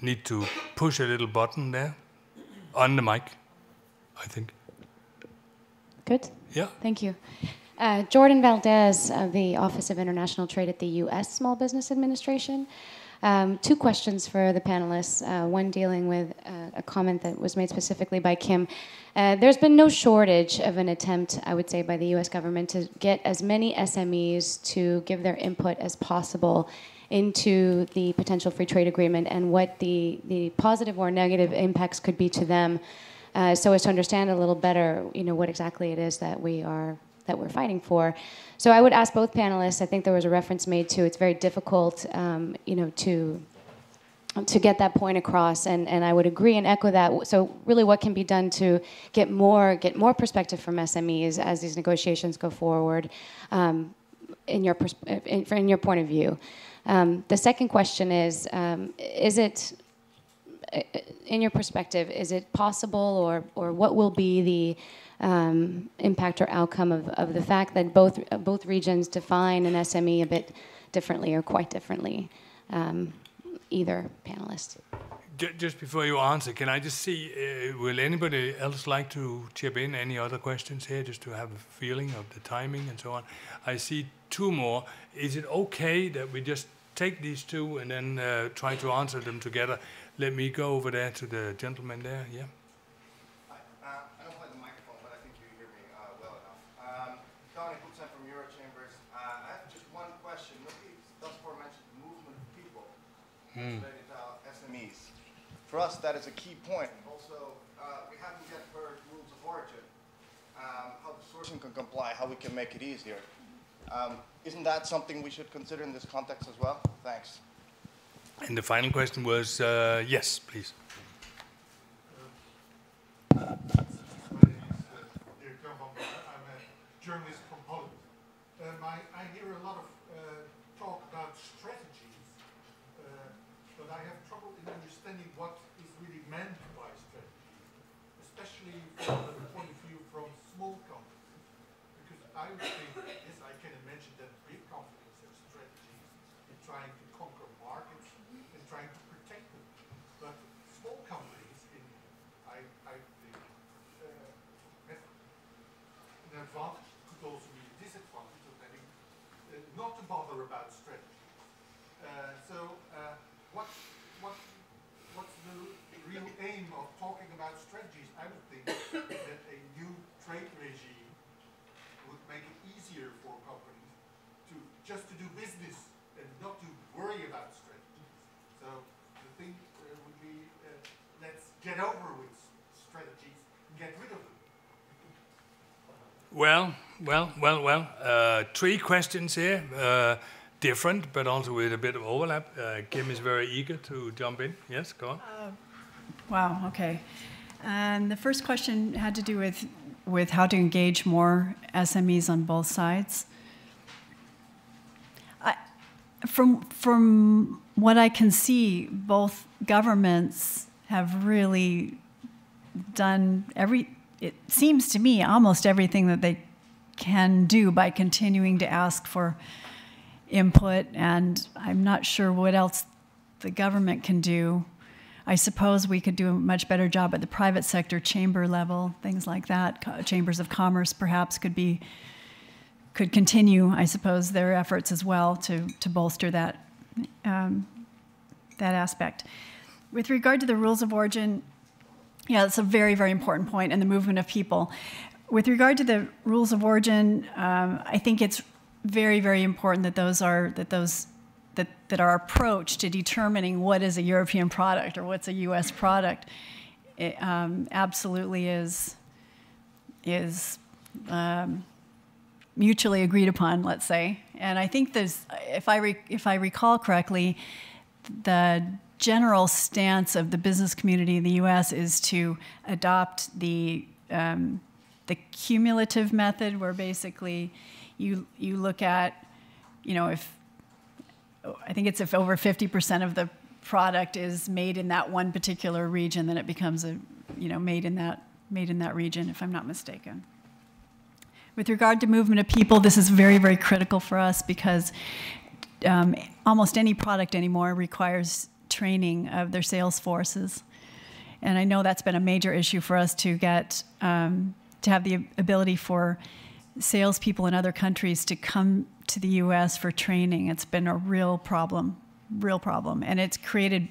Need to push a little button there on the mic, I think. Good? Yeah. Thank you. Uh, Jordan Valdez of the Office of International Trade at the U.S. Small Business Administration. Um, two questions for the panelists. Uh, one dealing with uh, a comment that was made specifically by Kim. Uh, there's been no shortage of an attempt, I would say, by the US government to get as many SMEs to give their input as possible into the potential free trade agreement and what the, the positive or negative impacts could be to them uh, so as to understand a little better you know what exactly it is that we are that we're fighting for so i would ask both panelists i think there was a reference made to it's very difficult um, you know to to get that point across and, and I would agree and echo that. So really what can be done to get more get more perspective from SMEs as these negotiations go forward um, in your pers- in, in, your point of view. Um, the second question is um, is it in your perspective is it possible or or what will be the um, impact or outcome of, of the fact that both both regions define an SME a bit differently or quite differently? Um, either panelist. Just before you answer, can I just see, uh, will anybody else like to chip in any other questions here, just to have a feeling of the timing and so on? I see two more. Is it okay that we just take these two and then uh, try to answer them together? Let me go over there to the gentleman there, yeah? Mm. SMEs. For us, that is a key point. Also, uh, we haven't yet heard rules of origin, um, how the sourcing can comply, how we can make it easier. Um, isn't that something we should consider in this context as well? Thanks. And the final question was uh, yes, please. Uh, journalist from Holland. Um, I, I, hear a lot of uh, talk about strategy but I have trouble in understanding what is really meant by strategy, especially from the point of view from small companies. Because I would think, yes, I can imagine that big companies have strategies in trying to conquer markets and trying to protect them. But small companies, in, I, I think, uh, an advantage, could also be a disadvantage of having uh, not to bother about strategy. Uh, so uh, what, what, what's the real aim of talking about strategies? I would think that a new trade regime would make it easier for companies to just to do business and not to worry about strategies. So the thing uh, would be, uh, let's get over with strategies and get rid of them. Well, well, well, well. Uh, three questions here. Uh, different, but also with a bit of overlap. Uh, Kim is very eager to jump in. Yes, go on. Uh, wow. Okay. And the first question had to do with with how to engage more SMEs on both sides. From from what I can see, both governments have really done every. It seems to me almost everything that they can do by continuing to ask for input, and I'm not sure what else the government can do. I suppose we could do a much better job at the private sector chamber level, things like that. Chambers of commerce perhaps could be could continue, I suppose, their efforts as well to to bolster that um, that aspect. With regard to the rules of origin, yeah, that's a very very important point, and the movement of people. With regard to the rules of origin, um, I think it's very, very important that those are that those that, that our approach to determining what is a European product or what's a U.S. product it, um, absolutely is is um, mutually agreed upon. Let's say, and I think there's, if I if I recall correctly, the general stance of the business community in the U.S. is to adopt the um, the cumulative method, where basically you you look at, you know, if I think it's if over 50% of the product is made in that one particular region, then it becomes a, you know, made in that made in that region, if I'm not mistaken. With regard to movement of people, this is very, very critical for us because um, almost any product anymore requires training of their sales forces. And I know that's been a major issue for us to get, um, to have the ability for salespeople in other countries to come to the U.S. for training. It's been a real problem real problem, and it's created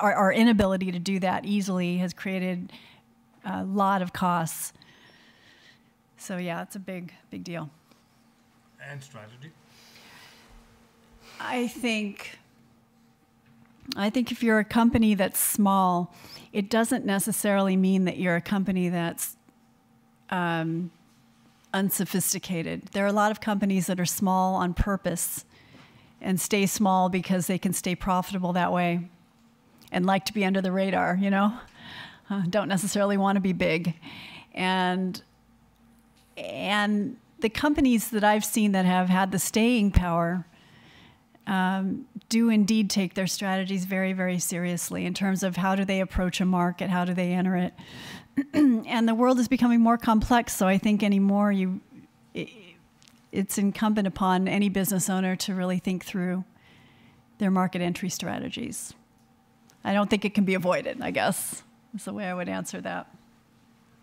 our, our inability to do that easily has created a lot of costs. So yeah, it's a big, big deal. And strategy. I think I think if you're a company that's small, it doesn't necessarily mean that you're a company that's um, unsophisticated. There are a lot of companies that are small on purpose and stay small because they can stay profitable that way and like to be under the radar, you know? Uh, don't necessarily want to be big. And and the companies that I've seen that have had the staying power um, do indeed take their strategies very, very seriously in terms of how do they approach a market, how do they enter it. [CLEARS THROAT] and the world is becoming more complex, so I think anymore you, it, it's incumbent upon any business owner to really think through their market entry strategies. I don't think it can be avoided, I guess, is the way I would answer that.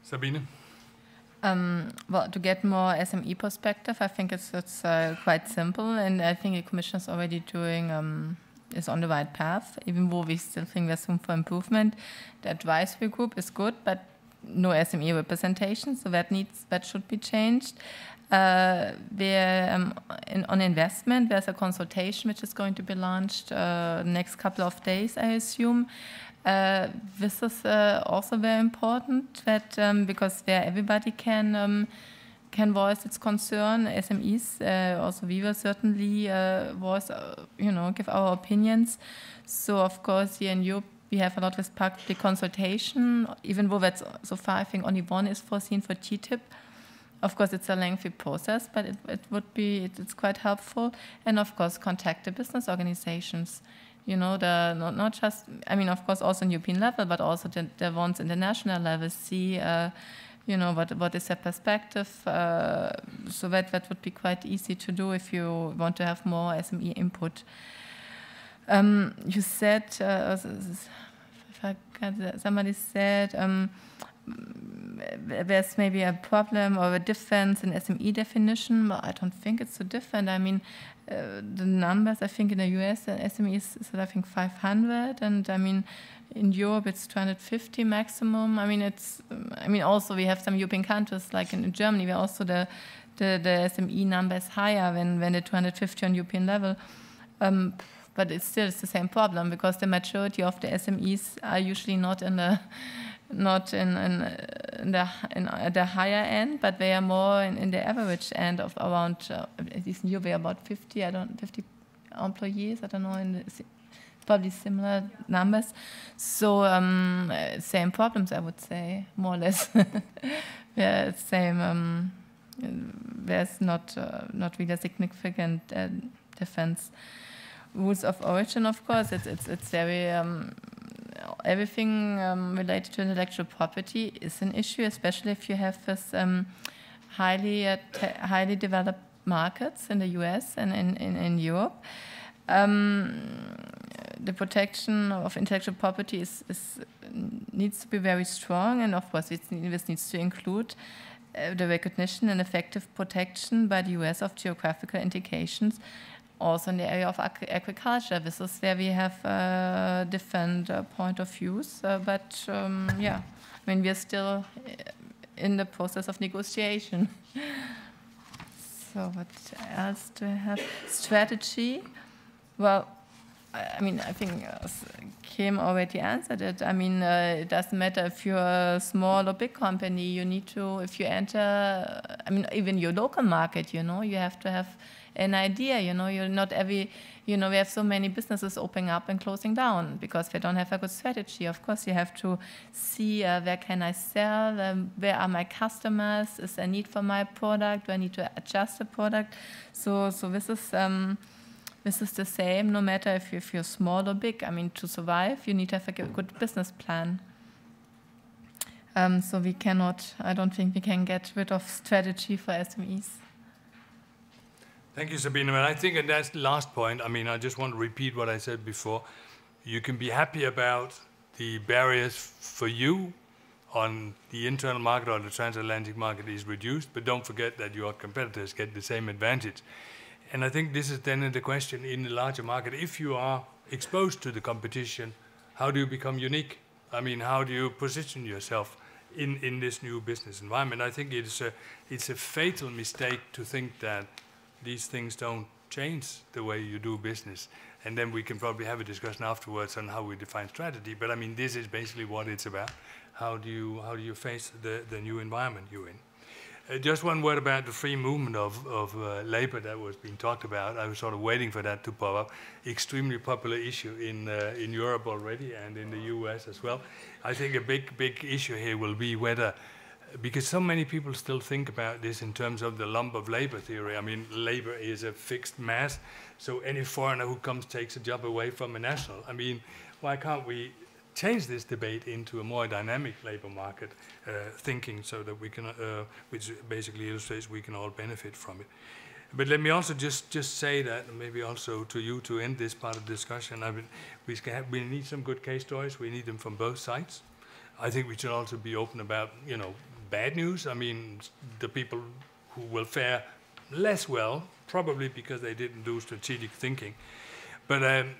Sabine? Um, well, to get more SME perspective, I think it's it's uh, quite simple, and I think the Commission is already doing um, is on the right path. Even though we still think there's room for improvement, the advisory group is good, but no SME representation, so that needs that should be changed. Uh, there, um, in, on investment, there's a consultation which is going to be launched uh, next couple of days, I assume. Uh, this is uh, also very important that um, because there everybody can um, can voice its concern. SMEs, uh, also we will certainly voice, you know, give our opinions. So of course here in Europe we have a lot with public consultation. Even though that's so far, I think only one is foreseen for TTIP. Of course, it's a lengthy process, but it, it would be it, it's quite helpful. And of course, contact the business organizations you know, the not, not just, I mean, of course, also on European level, but also the, the ones international level see, uh, you know, what, what is their perspective. Uh, so that, that would be quite easy to do if you want to have more SME input. Um, you said, uh, somebody said, um, there's maybe a problem or a difference in SME definition, but I don't think it's so different. I mean, uh, the numbers, I think in the US, the SME is, is, I think 500, and I mean, in Europe it's 250 maximum. I mean, it's, I mean, also we have some European countries like in Germany, where also the the, the SME number is higher than, than the 250 on European level. Um, but it's still it's the same problem because the majority of the SMEs are usually not in the not in, in, the in the higher end, but they are more in, in the average end of around uh, at least in Europe, about 50. I don't 50 employees. I don't know in the, probably similar numbers. So um, same problems, I would say, more or less. [LAUGHS] yeah, same. Um, there's not uh, not really significant uh, difference. Rules of origin, of course, it's it's it's very um, everything um, related to intellectual property is an issue, especially if you have this um, highly uh, highly developed markets in the US and in, in, in Europe. Um, the protection of intellectual property is, is, needs to be very strong, and of course, this needs to include uh, the recognition and effective protection by the US of geographical indications also in the area of ag agriculture. This is where we have uh, different uh, point of views, uh, but um, yeah, I mean we're still in the process of negotiation. [LAUGHS] so what else do I have? Strategy. Well, I mean, I think uh, Kim already answered it. I mean, uh, it doesn't matter if you're a small or big company. You need to, if you enter, I mean, even your local market, you know, you have to have an idea. You know, you're not every, you know, we have so many businesses opening up and closing down because they don't have a good strategy. Of course, you have to see uh, where can I sell, um, where are my customers, is there a need for my product, do I need to adjust the product? So, so this is. Um, this is the same no matter if, you, if you're small or big. I mean, to survive, you need to have a good business plan. Um, so we cannot, I don't think we can get rid of strategy for SMEs. Thank you, Sabina. And I think, that's the last point, I mean, I just want to repeat what I said before. You can be happy about the barriers for you on the internal market or the transatlantic market is reduced, but don't forget that your competitors get the same advantage. And I think this is then the question in the larger market. If you are exposed to the competition, how do you become unique? I mean, how do you position yourself in, in this new business environment? I think it's a, it's a fatal mistake to think that these things don't change the way you do business. And then we can probably have a discussion afterwards on how we define strategy. But I mean, this is basically what it's about. How do you, how do you face the, the new environment you're in? Uh, just one word about the free movement of, of uh, labor that was being talked about. I was sort of waiting for that to pop up. Extremely popular issue in, uh, in Europe already and in the US as well. I think a big, big issue here will be whether, because so many people still think about this in terms of the lump of labor theory. I mean, labor is a fixed mass, so any foreigner who comes takes a job away from a national. I mean, why can't we change this debate into a more dynamic labor market uh, thinking so that we can, uh, which basically illustrates we can all benefit from it. But let me also just, just say that, maybe also to you to end this part of the discussion, I mean, we, have, we need some good case stories. We need them from both sides. I think we should also be open about, you know, bad news. I mean, the people who will fare less well, probably because they didn't do strategic thinking. But um,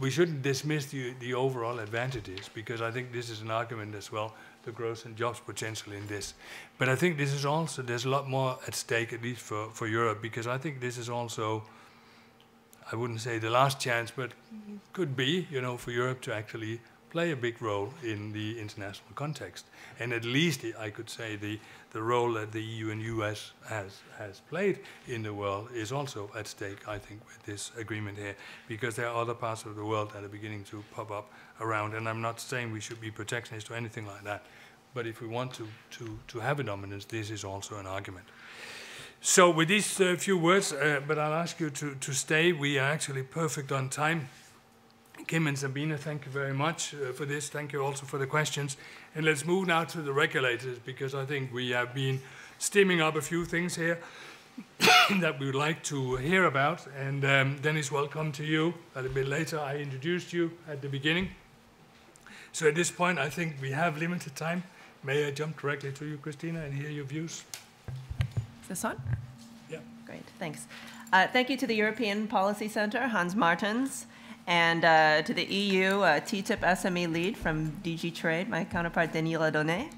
we shouldn't dismiss the, the overall advantages because I think this is an argument as well, the growth and jobs potential in this. But I think this is also, there's a lot more at stake, at least for, for Europe, because I think this is also, I wouldn't say the last chance, but could be, you know, for Europe to actually play a big role in the international context. And at least I could say the, the role that the EU and US has, has played in the world is also at stake, I think, with this agreement here, because there are other parts of the world that are beginning to pop up around. And I'm not saying we should be protectionist or anything like that, but if we want to, to, to have a dominance, this is also an argument. So with these uh, few words, uh, but I'll ask you to, to stay. We are actually perfect on time. Kim and Sabine, thank you very much uh, for this. Thank you also for the questions. And let's move now to the regulators because I think we have been steaming up a few things here [COUGHS] that we would like to hear about. And um, Dennis, welcome to you. A little bit later, I introduced you at the beginning. So at this point, I think we have limited time. May I jump directly to you, Christina, and hear your views? Is this on? Yeah. Great, thanks. Uh, thank you to the European Policy Center, Hans Martens, and uh, to the EU uh, TTIP SME lead from DG Trade, my counterpart Denis Redonnet.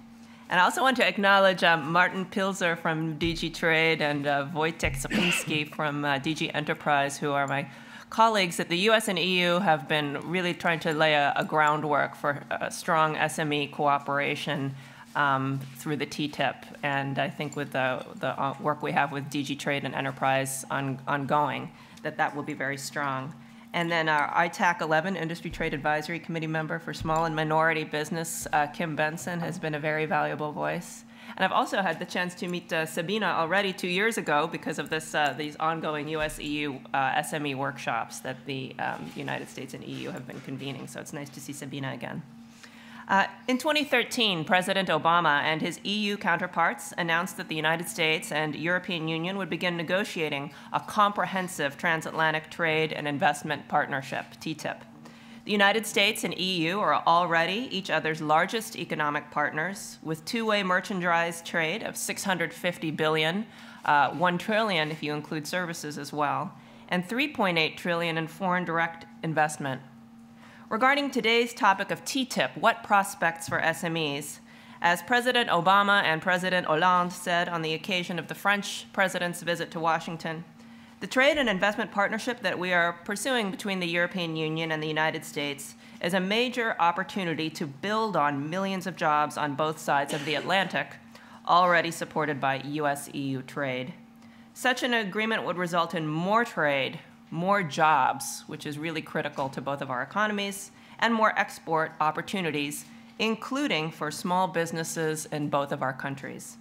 And I also want to acknowledge um, Martin Pilzer from DG Trade and uh, Wojtek Sapinski [COUGHS] from uh, DG Enterprise, who are my colleagues that the US and EU have been really trying to lay a, a groundwork for a strong SME cooperation um, through the TTIP. And I think with the, the uh, work we have with DG Trade and Enterprise on, ongoing, that that will be very strong. And then our ITAC 11 Industry Trade Advisory Committee member for small and minority business, uh, Kim Benson, has been a very valuable voice. And I've also had the chance to meet uh, Sabina already two years ago because of this, uh, these ongoing US-EU uh, SME workshops that the um, United States and EU have been convening. So it's nice to see Sabina again. Uh, in 2013, President Obama and his EU counterparts announced that the United States and European Union would begin negotiating a comprehensive transatlantic trade and investment partnership, TTIP. The United States and EU are already each other's largest economic partners, with two-way merchandise trade of 650 billion, uh, 1 trillion if you include services as well, and 3.8 trillion in foreign direct investment Regarding today's topic of TTIP, what prospects for SMEs? As President Obama and President Hollande said on the occasion of the French president's visit to Washington, the trade and investment partnership that we are pursuing between the European Union and the United States is a major opportunity to build on millions of jobs on both sides of the Atlantic, already supported by US EU trade. Such an agreement would result in more trade, more jobs, which is really critical to both of our economies, and more export opportunities, including for small businesses in both of our countries.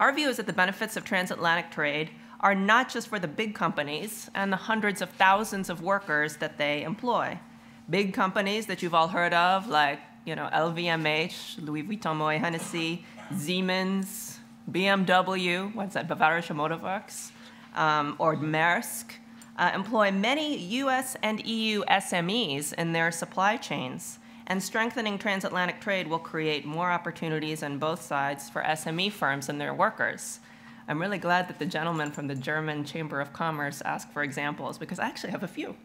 Our view is that the benefits of transatlantic trade are not just for the big companies and the hundreds of thousands of workers that they employ. Big companies that you've all heard of, like you know, LVMH, Louis Vuitton Moet Hennessy, Siemens, BMW, what's that, Bavarische Motorworks, um, or Maersk, uh, employ many US and EU SMEs in their supply chains, and strengthening transatlantic trade will create more opportunities on both sides for SME firms and their workers. I'm really glad that the gentleman from the German Chamber of Commerce asked for examples because I actually have a few.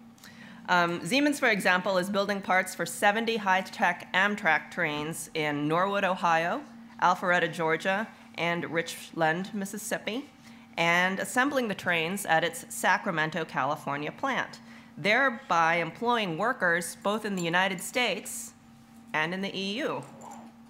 Um, Siemens, for example, is building parts for 70 high tech Amtrak trains in Norwood, Ohio, Alpharetta, Georgia, and Richland, Mississippi, and assembling the trains at its Sacramento, California plant, thereby employing workers both in the United States and in the EU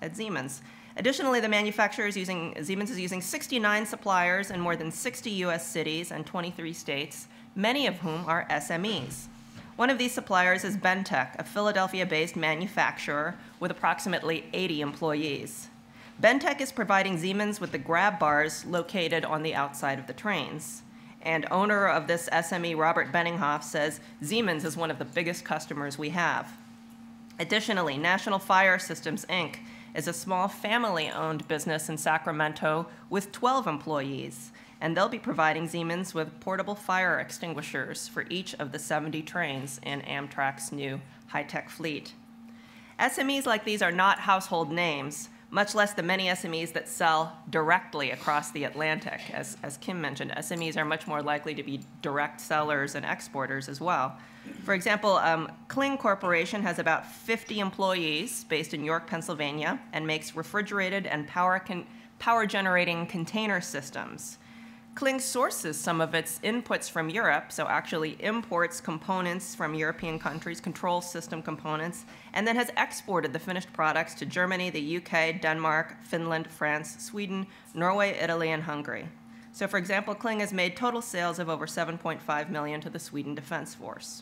at Siemens. Additionally, the manufacturer is using, Siemens is using 69 suppliers in more than 60 US cities and 23 states, many of whom are SMEs. One of these suppliers is Bentek, a Philadelphia based manufacturer with approximately 80 employees. Bentek is providing Siemens with the grab bars located on the outside of the trains. And owner of this SME, Robert Benninghoff, says Siemens is one of the biggest customers we have. Additionally, National Fire Systems, Inc. is a small family owned business in Sacramento with 12 employees and they'll be providing Siemens with portable fire extinguishers for each of the 70 trains in Amtrak's new high tech fleet. SMEs like these are not household names, much less the many SMEs that sell directly across the Atlantic. As, as Kim mentioned, SMEs are much more likely to be direct sellers and exporters as well. For example, um, Klinge Corporation has about 50 employees based in York, Pennsylvania, and makes refrigerated and power, power generating container systems. Klinge sources some of its inputs from Europe, so actually imports components from European countries, control system components, and then has exported the finished products to Germany, the UK, Denmark, Finland, France, Sweden, Norway, Italy, and Hungary. So for example, Klinge has made total sales of over 7.5 million to the Sweden Defense Force.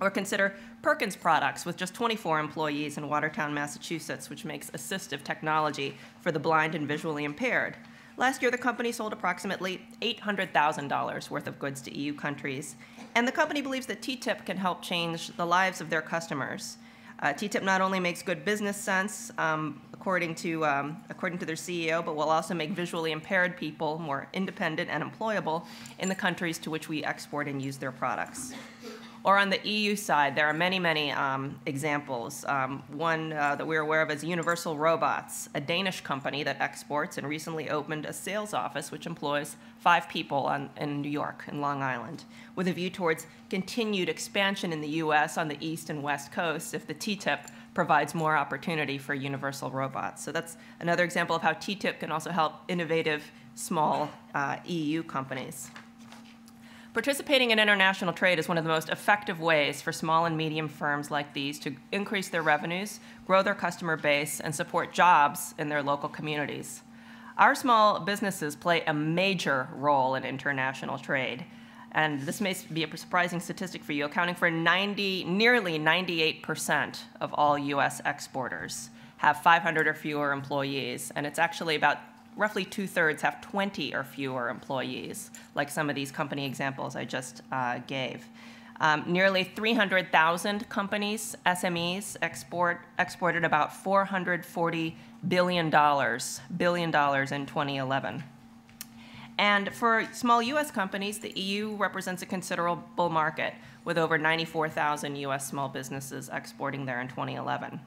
Or consider Perkins Products with just 24 employees in Watertown, Massachusetts, which makes assistive technology for the blind and visually impaired. Last year, the company sold approximately $800,000 worth of goods to EU countries, and the company believes that TTIP can help change the lives of their customers. Uh, TTIP not only makes good business sense, um, according, to, um, according to their CEO, but will also make visually impaired people more independent and employable in the countries to which we export and use their products. Or on the EU side, there are many, many um, examples. Um, one uh, that we're aware of is Universal Robots, a Danish company that exports and recently opened a sales office which employs five people on, in New York and Long Island, with a view towards continued expansion in the US on the east and west coast if the TTIP provides more opportunity for Universal Robots. So that's another example of how TTIP can also help innovative small uh, EU companies. Participating in international trade is one of the most effective ways for small and medium firms like these to increase their revenues, grow their customer base, and support jobs in their local communities. Our small businesses play a major role in international trade. And this may be a surprising statistic for you, accounting for 90, nearly 98% of all US exporters have 500 or fewer employees. And it's actually about roughly two thirds have 20 or fewer employees, like some of these company examples I just uh, gave. Um, nearly 300,000 companies, SMEs, export, exported about $440 billion, billion dollars in 2011. And for small US companies, the EU represents a considerable market, with over 94,000 US small businesses exporting there in 2011.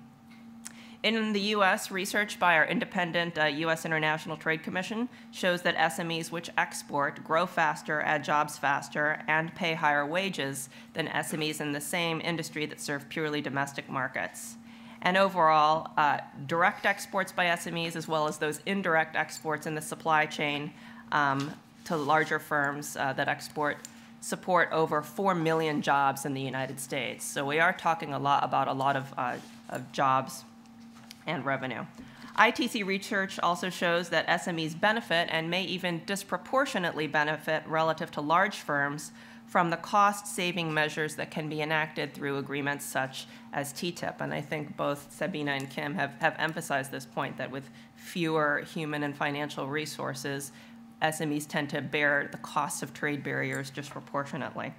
In the US, research by our independent uh, US International Trade Commission shows that SMEs which export grow faster, add jobs faster, and pay higher wages than SMEs in the same industry that serve purely domestic markets. And overall, uh, direct exports by SMEs, as well as those indirect exports in the supply chain um, to larger firms uh, that export, support over 4 million jobs in the United States. So we are talking a lot about a lot of, uh, of jobs and revenue. ITC research also shows that SMEs benefit and may even disproportionately benefit relative to large firms from the cost saving measures that can be enacted through agreements such as TTIP. And I think both Sabina and Kim have, have emphasized this point that with fewer human and financial resources, SMEs tend to bear the costs of trade barriers disproportionately.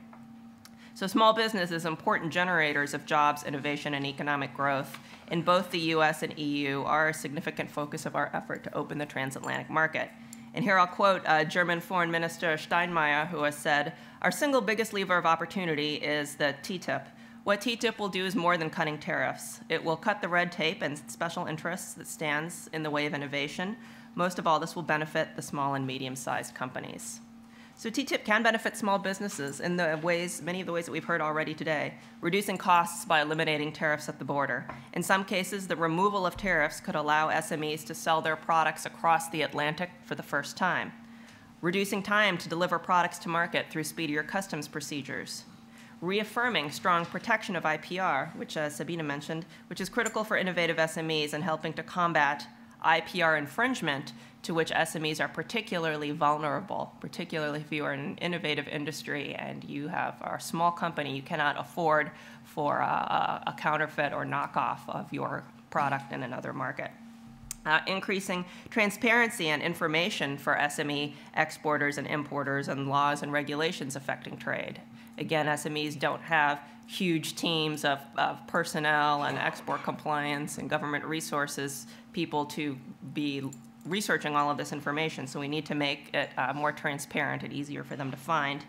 So small businesses, important generators of jobs, innovation, and economic growth in both the US and EU are a significant focus of our effort to open the transatlantic market. And here I'll quote uh, German Foreign Minister Steinmeier, who has said, Our single biggest lever of opportunity is the TTIP. What TTIP will do is more than cutting tariffs. It will cut the red tape and special interests that stands in the way of innovation, Most of all, this will benefit the small and medium-sized companies. So TTIP can benefit small businesses in the ways, many of the ways that we've heard already today, reducing costs by eliminating tariffs at the border. In some cases, the removal of tariffs could allow SMEs to sell their products across the Atlantic for the first time, reducing time to deliver products to market through speedier customs procedures, reaffirming strong protection of IPR, which uh, Sabina mentioned, which is critical for innovative SMEs and helping to combat IPR infringement to which SMEs are particularly vulnerable, particularly if you are in an innovative industry and you have are a small company, you cannot afford for a, a counterfeit or knockoff of your product in another market. Uh, increasing transparency and information for SME exporters and importers and laws and regulations affecting trade. Again, SMEs don't have huge teams of, of personnel and export compliance and government resources people to be researching all of this information, so we need to make it uh, more transparent and easier for them to find.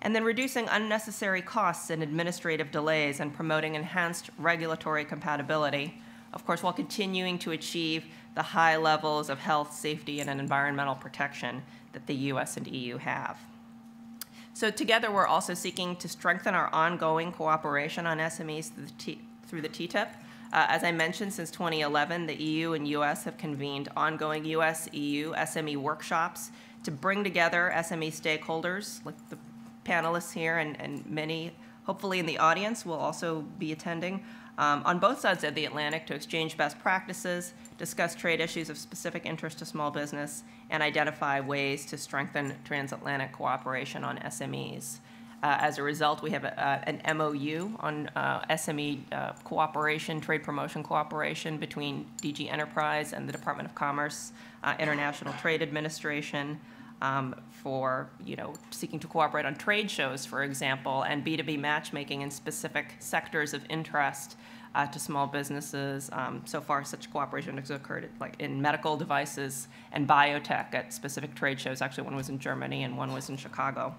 And then reducing unnecessary costs and administrative delays and promoting enhanced regulatory compatibility, of course, while continuing to achieve the high levels of health, safety, and environmental protection that the US and EU have. So together, we're also seeking to strengthen our ongoing cooperation on SMEs through the, T through the TTIP, uh, as I mentioned, since 2011, the EU and US have convened ongoing US EU SME workshops to bring together SME stakeholders, like the panelists here and, and many, hopefully, in the audience will also be attending, um, on both sides of the Atlantic to exchange best practices, discuss trade issues of specific interest to small business, and identify ways to strengthen transatlantic cooperation on SMEs. Uh, as a result, we have a, uh, an MOU on uh, SME cooperation, trade promotion cooperation between DG Enterprise and the Department of Commerce, International Trade Administration, um, for you know seeking to cooperate on trade shows, for example, and B2B matchmaking in specific sectors of interest uh, to small businesses. Um, so far, such cooperation has occurred like in medical devices and biotech at specific trade shows. Actually, one was in Germany and one was in Chicago.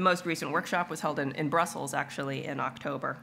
The most recent workshop was held in, in Brussels, actually, in October.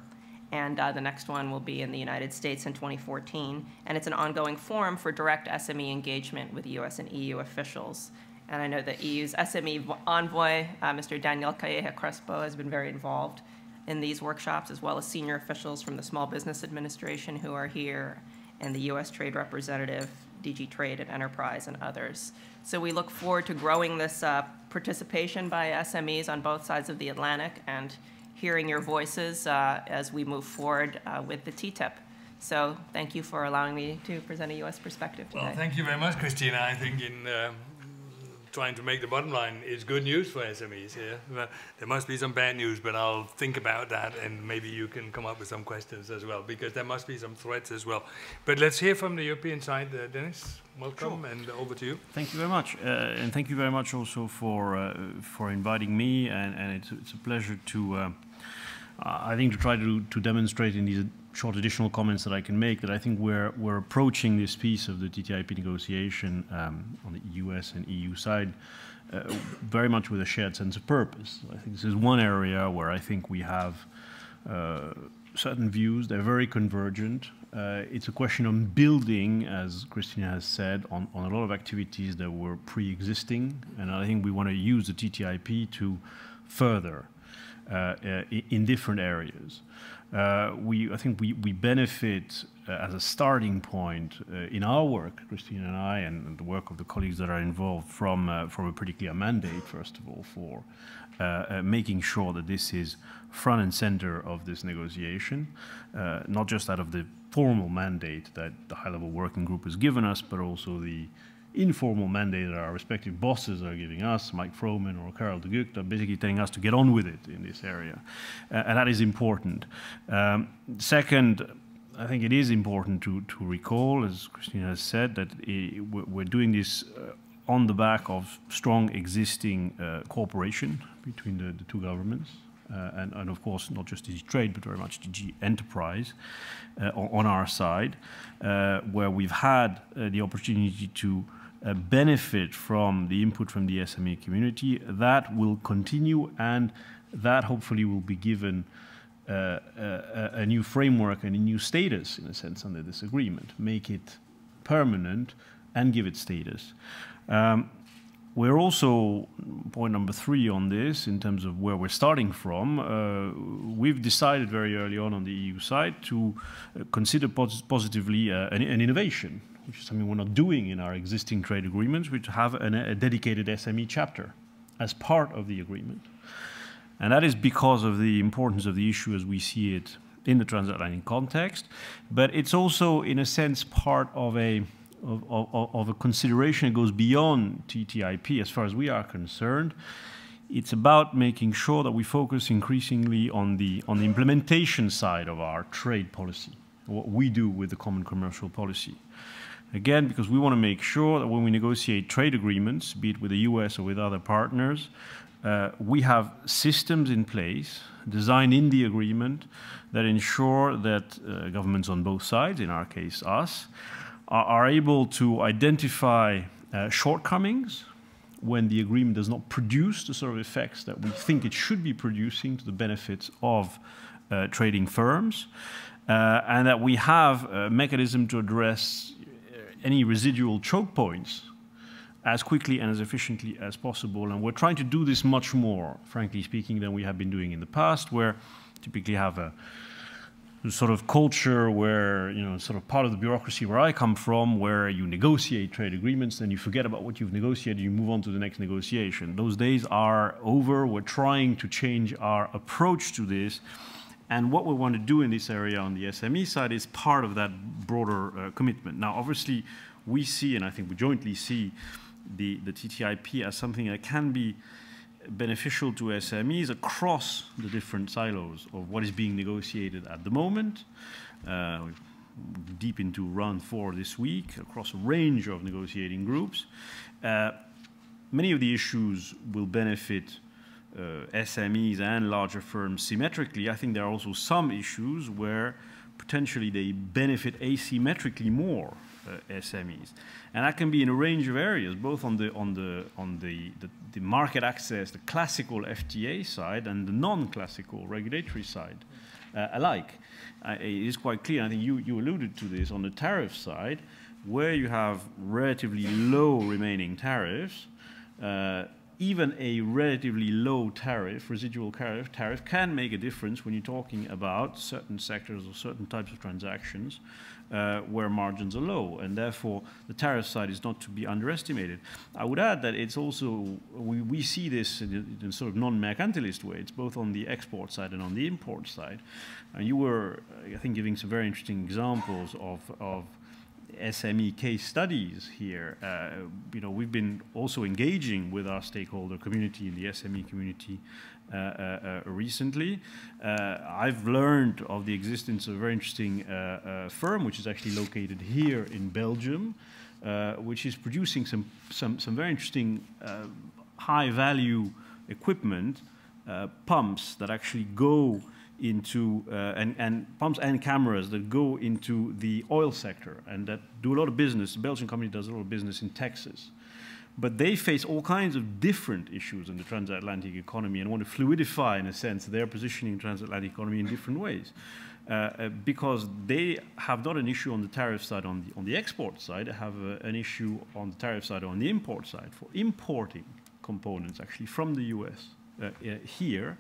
And uh, the next one will be in the United States in 2014. And it's an ongoing forum for direct SME engagement with US and EU officials. And I know that EU's SME envoy, uh, Mr. Daniel Calleja Crespo, has been very involved in these workshops, as well as senior officials from the Small Business Administration who are here, and the US Trade Representative, DG Trade and Enterprise, and others. So we look forward to growing this uh, participation by SMEs on both sides of the Atlantic and hearing your voices uh, as we move forward uh, with the TTIP. So thank you for allowing me to present a U.S. perspective today. Well, thank you very much, Christina. I think in um, trying to make the bottom line is good news for SMEs here. There must be some bad news, but I'll think about that and maybe you can come up with some questions as well because there must be some threats as well. But let's hear from the European side, uh, Denis. Welcome sure. and over to you. Thank you very much, uh, and thank you very much also for uh, for inviting me. And, and it's, it's a pleasure to, uh, I think, to try to to demonstrate in these short additional comments that I can make that I think we're, we're approaching this piece of the TTIP negotiation um, on the US and EU side uh, very much with a shared sense of purpose. I think this is one area where I think we have uh, certain views, they're very convergent. Uh, it's a question of building, as Christina has said, on, on a lot of activities that were pre-existing, and I think we want to use the TTIP to further uh, uh, in different areas. Uh, we, I think we, we benefit uh, as a starting point uh, in our work, Christine and I, and the work of the colleagues that are involved from, uh, from a pretty clear mandate, first of all, for uh, uh, making sure that this is front and center of this negotiation, not just out of the formal mandate that the high-level working group has given us, but also the informal mandate that our respective bosses are giving us, Mike Froman or Karel de Gucht, are basically telling us to get on with it in this area. Uh, and that is important. Um, second, I think it is important to, to recall, as Christina has said, that it, we're doing this uh, on the back of strong existing uh, cooperation between the, the two governments. Uh, and, and, of course, not just DG Trade, but very much DG Enterprise uh, on our side, uh, where we've had uh, the opportunity to benefit from the input from the SME community. That will continue, and that hopefully will be given uh, a, a, new framework and a new status, in a sense, under this agreement. Make it permanent and give it status. Um, we're also, point number three on this, in terms of where we're starting from, uh, we've decided very early on on the EU side to uh, consider pos positively uh, an, an, innovation, which is something we're not doing in our existing trade agreements, which have an, a dedicated SME chapter as part of the agreement. And that is because of the importance of the issue as we see it in the transatlantic context, but it's also, in a sense, part of a of, of, of, a consideration that goes beyond TTIP as far as we are concerned. It's about making sure that we focus increasingly on the, on the implementation side of our trade policy, what we do with the common commercial policy. Again, because we want to make sure that when we negotiate trade agreements, be it with the US or with other partners, uh, we have systems in place designed in the agreement that ensure that uh, governments on both sides, in our case us, are, are able to identify uh, shortcomings when the agreement does not produce the sort of effects that we think it should be producing to the benefits of uh, trading firms, uh, and that we have a mechanism to address any residual choke points as quickly and as efficiently as possible. And we're trying to do this much more, frankly speaking, than we have been doing in the past, where typically have a sort of culture where, you know, sort of part of the bureaucracy where I come from, where you negotiate trade agreements, then you forget about what you've negotiated, you move on to the next negotiation. Those days are over. We're trying to change our approach to this. And what we want to do in this area on the SME side is part of that broader uh, commitment. Now, obviously, we see, and I think we jointly see, the, the TTIP as something that can be beneficial to SMEs across the different silos of what is being negotiated at the moment. Uh, deep into round four this week across a range of negotiating groups. Uh, many of the issues will benefit SMEs and larger firms symmetrically. I think there are also some issues where potentially they benefit asymmetrically more uh, SMEs. And that can be in a range of areas, both on the, on the, on the, the, the market access, the classical FTA side, and the non-classical regulatory side uh, alike. Uh, it is quite clear, I think you, you alluded to this, on the tariff side, where you have relatively low remaining tariffs, uh, even a relatively low tariff, residual tariff, tariff can make a difference when you're talking about certain sectors or certain types of transactions uh, where margins are low, and therefore the tariff side is not to be underestimated. I would add that it's also, we, we see this in a, sort of non-mercantilist way. It's both on the export side and on the import side. And you were, I think, giving some very interesting examples of, of SME case studies here. Uh, you know, we've been also engaging with our stakeholder community in the SME community uh, uh, uh, recently. I've learned of the existence of a very interesting firm, which is actually located here in Belgium, which is producing some, some, some very interesting high value equipment, pumps that actually go into uh, and, and, pumps and cameras that go into the oil sector and that do a lot of business. The Belgian company does a lot of business in Texas. But they face all kinds of different issues in the transatlantic economy and want to fluidify, in a sense, their positioning in transatlantic economy in different ways. Uh, uh, because they have not an issue on the tariff side, on the, on the export side, they have uh, an issue on the tariff side, on the import side, for importing components actually from the US uh, here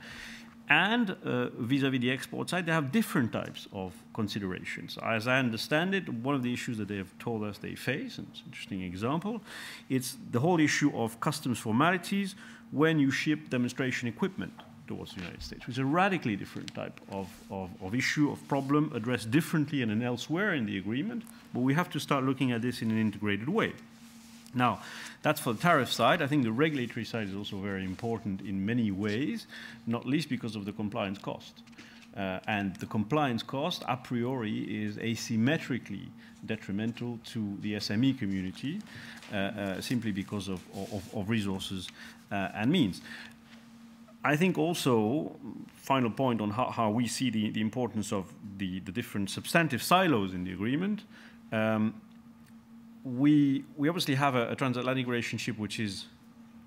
and uh, vis-à-vis -vis the export side, they have different types of considerations. As I understand it, one of the issues that they have told us they face, and it's an interesting example, it's the whole issue of customs formalities when you ship demonstration equipment towards the United States, which is a radically different type of, of, of issue, of problem, addressed differently and elsewhere in the agreement. But we have to start looking at this in an integrated way. Now, that's for the tariff side. I think the regulatory side is also very important in many ways, not least because of the compliance cost. Uh, and the compliance cost, a priori, is asymmetrically detrimental to the SME community uh, uh, simply because of, of, of resources uh, and means. I think also, final point on how, how we see the, the importance of the, the different substantive silos in the agreement. Um, we, we obviously have a, a, transatlantic relationship which is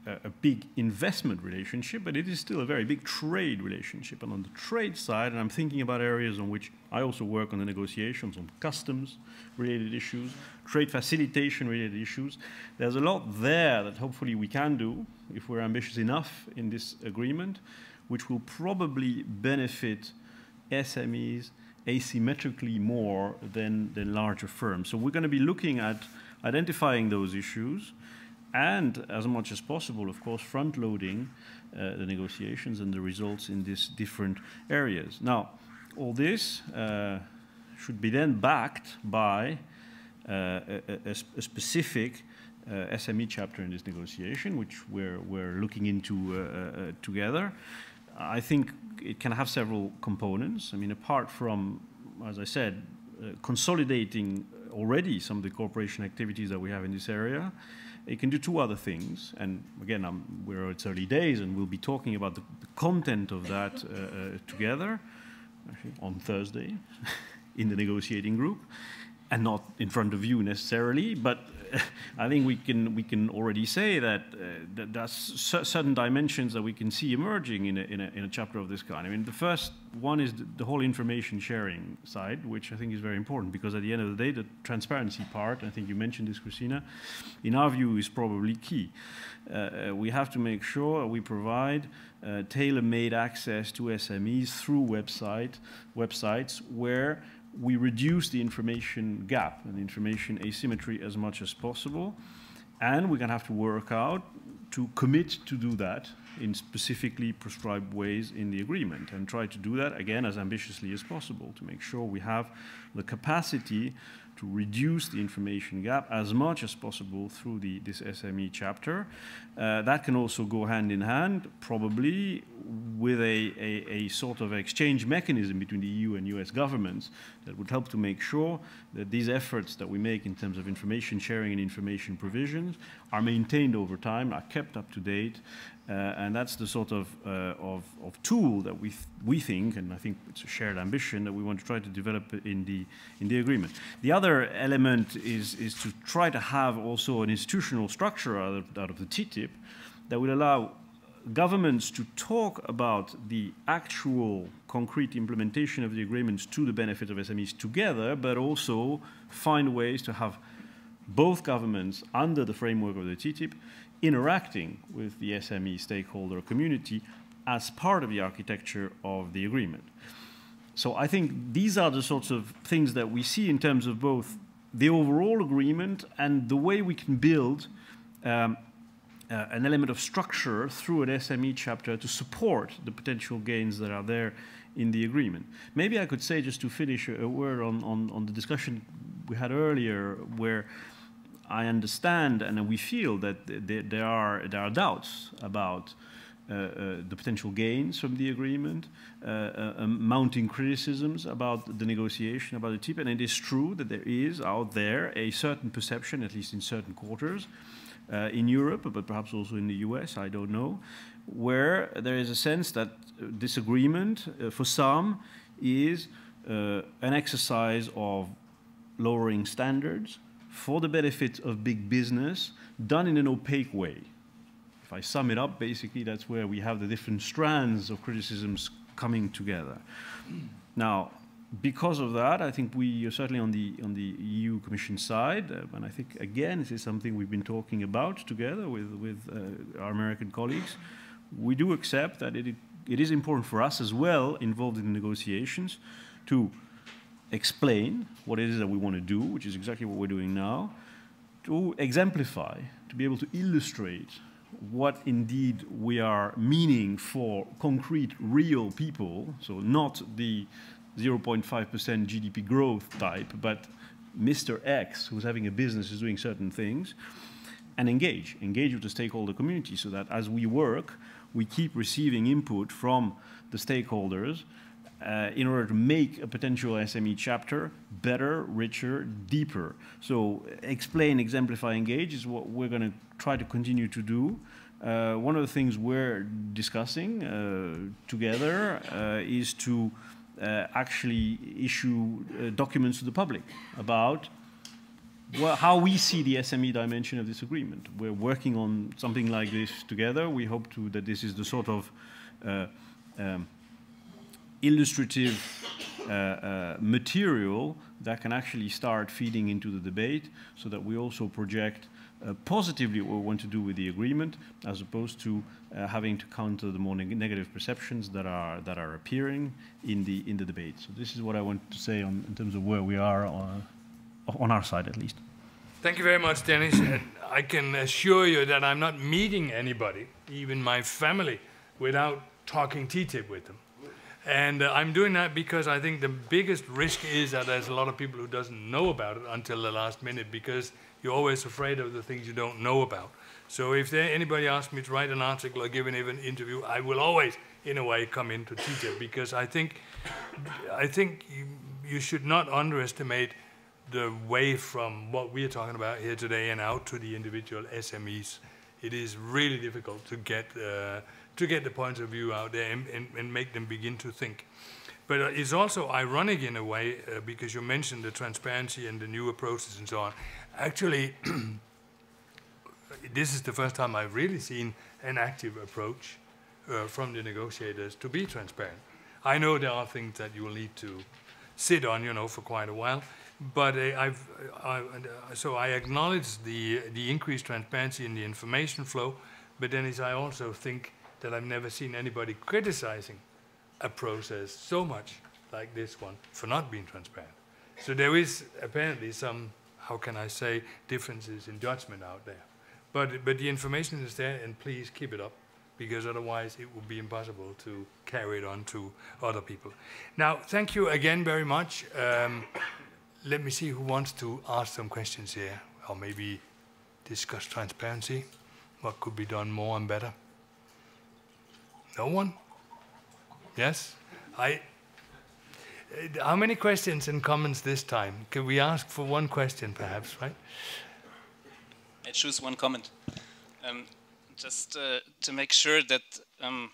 a, a, big investment relationship, but it is still a very big trade relationship. And on the trade side, and I'm thinking about areas on which I also work on the negotiations on customs related issues, trade facilitation related issues. There's a lot there that hopefully we can do if we're ambitious enough in this agreement, which will probably benefit SMEs asymmetrically more than, than larger firms. So we're going to be looking at identifying those issues and as much as possible, of course, front loading uh, the negotiations and the results in these different areas. Now, all this uh, should be then backed by uh, a, a, a, specific uh, SME chapter in this negotiation, which we're, we're looking into uh, uh, together. I think it can have several components. I mean, apart from, as I said, consolidating already some of the cooperation activities that we have in this area, it can do two other things, and again, I'm, we're it's early days, and we'll be talking about the, the content of that uh, uh, together on Thursday [LAUGHS] in the negotiating group, and not in front of you necessarily, but [LAUGHS] I think we can we can already say that, uh, that certain dimensions that we can see emerging in a, in, a, in a chapter of this kind. I mean, the first one is the, the, whole information sharing side, which I think is very important because at the end of the day, the transparency part, I think you mentioned this, Christina, in our view is probably key. Uh, uh we have to make sure we provide uh, tailor-made access to SMEs through website websites where we reduce the information gap and information asymmetry as much as possible. And we're going to have to work out to commit to do that in specifically prescribed ways in the agreement and try to do that again as ambitiously as possible to make sure we have the capacity to reduce the information gap as much as possible through the, this SME chapter. Uh, that can also go hand in hand, probably with a, a, a, sort of exchange mechanism between the EU and US governments that would help to make sure that these efforts that we make in terms of information sharing and information provisions are maintained over time, are kept up to date, and that's the sort of, uh, of, of, tool that we, th we think, and I think it's a shared ambition that we want to try to develop in the, in the agreement. The other element is, is to try to have also an institutional structure out of, out of the TTIP that will allow governments to talk about the actual concrete implementation of the agreements to the benefit of SMEs together, but also find ways to have both governments under the framework of the TTIP interacting with the SME stakeholder community as part of the architecture of the agreement. So I think these are the sorts of things that we see in terms of both the overall agreement and the way we can build um, uh, an element of structure through an SME chapter to support the potential gains that are there in the agreement. Maybe I could say, just to finish a, a word on, on, on the discussion we had earlier, where I understand and we feel that there are, there are doubts about uh, uh, the potential gains from the agreement, uh, uh, um, mounting criticisms about the negotiation, about the TTIP. And it is true that there is out there a certain perception, at least in certain quarters, uh, in Europe, but perhaps also in the US, I don't know, where there is a sense that this agreement, for some, is an exercise of lowering standards, for the benefit of big business done in an opaque way. If I sum it up, basically, that's where we have the different strands of criticisms coming together. Now, because of that, I think we are certainly on the on the EU Commission side, uh, and I think again this is something we've been talking about together with with uh, our American colleagues. We do accept that it it is important for us as well, involved in the negotiations, to explain what it is that we want to do, which is exactly what we're doing now, to exemplify, to be able to illustrate what indeed we are meaning for concrete, real people, so not the 0.5% GDP growth type, but Mr. X, who's having a business, is doing certain things, and engage, engage with the stakeholder community so that as we work, we keep receiving input from the stakeholders uh, in order to make a potential SME chapter better, richer, deeper. So explain, exemplify, engage is what we're going to try to continue to do. Uh, one of the things we're discussing uh, together uh, is to uh, actually issue uh, documents to the public about well, how we see the SME dimension of this agreement. We're working on something like this together. We hope to, that this is the sort of um, illustrative uh, uh, material that can actually start feeding into the debate so that we also project uh, positively what we want to do with the agreement as opposed to uh, having to counter the more neg negative perceptions that are, that are appearing in the, in the debate. So this is what I want to say on, in terms of where we are on, on our side at least. Thank you very much, Denis. And I can assure you that I'm not meeting anybody, even my family, without talking TTIP with them. And uh, I'm doing that because I think the biggest risk is that there's a lot of people who doesn't know about it until the last minute because you're always afraid of the things you don't know about. So if there, anybody asks me to write an article or give an interview, I will always, in a way, come into TTIP because I think, I think you, you should not underestimate the way from what we are talking about here today and out to the individual SMEs. It is really difficult to get uh, to get the points of view out there and, and, and make them begin to think. But uh, it's also ironic in a way uh, because you mentioned the transparency and the new approaches and so on. Actually, [CLEARS THROAT] this is the first time I've really seen an active approach uh, from the negotiators to be transparent. I know there are things that you will need to sit on, you know, for quite a while, but uh, I've, I, so I acknowledge the, the increased transparency in the information flow, but then as I also think that I've never seen anybody criticizing a process so much like this one for not being transparent. So there is apparently some, how can I say, differences in judgment out there. But, but the information is there, and please keep it up, because otherwise it will be impossible to carry it on to other people. Now, thank you again very much. Um, let me see who wants to ask some questions here, or maybe discuss transparency. What could be done more and better? No one? Yes? I. How many questions and comments this time? Can we ask for one question, perhaps, right? I choose one comment. Um, just uh, to make sure that um,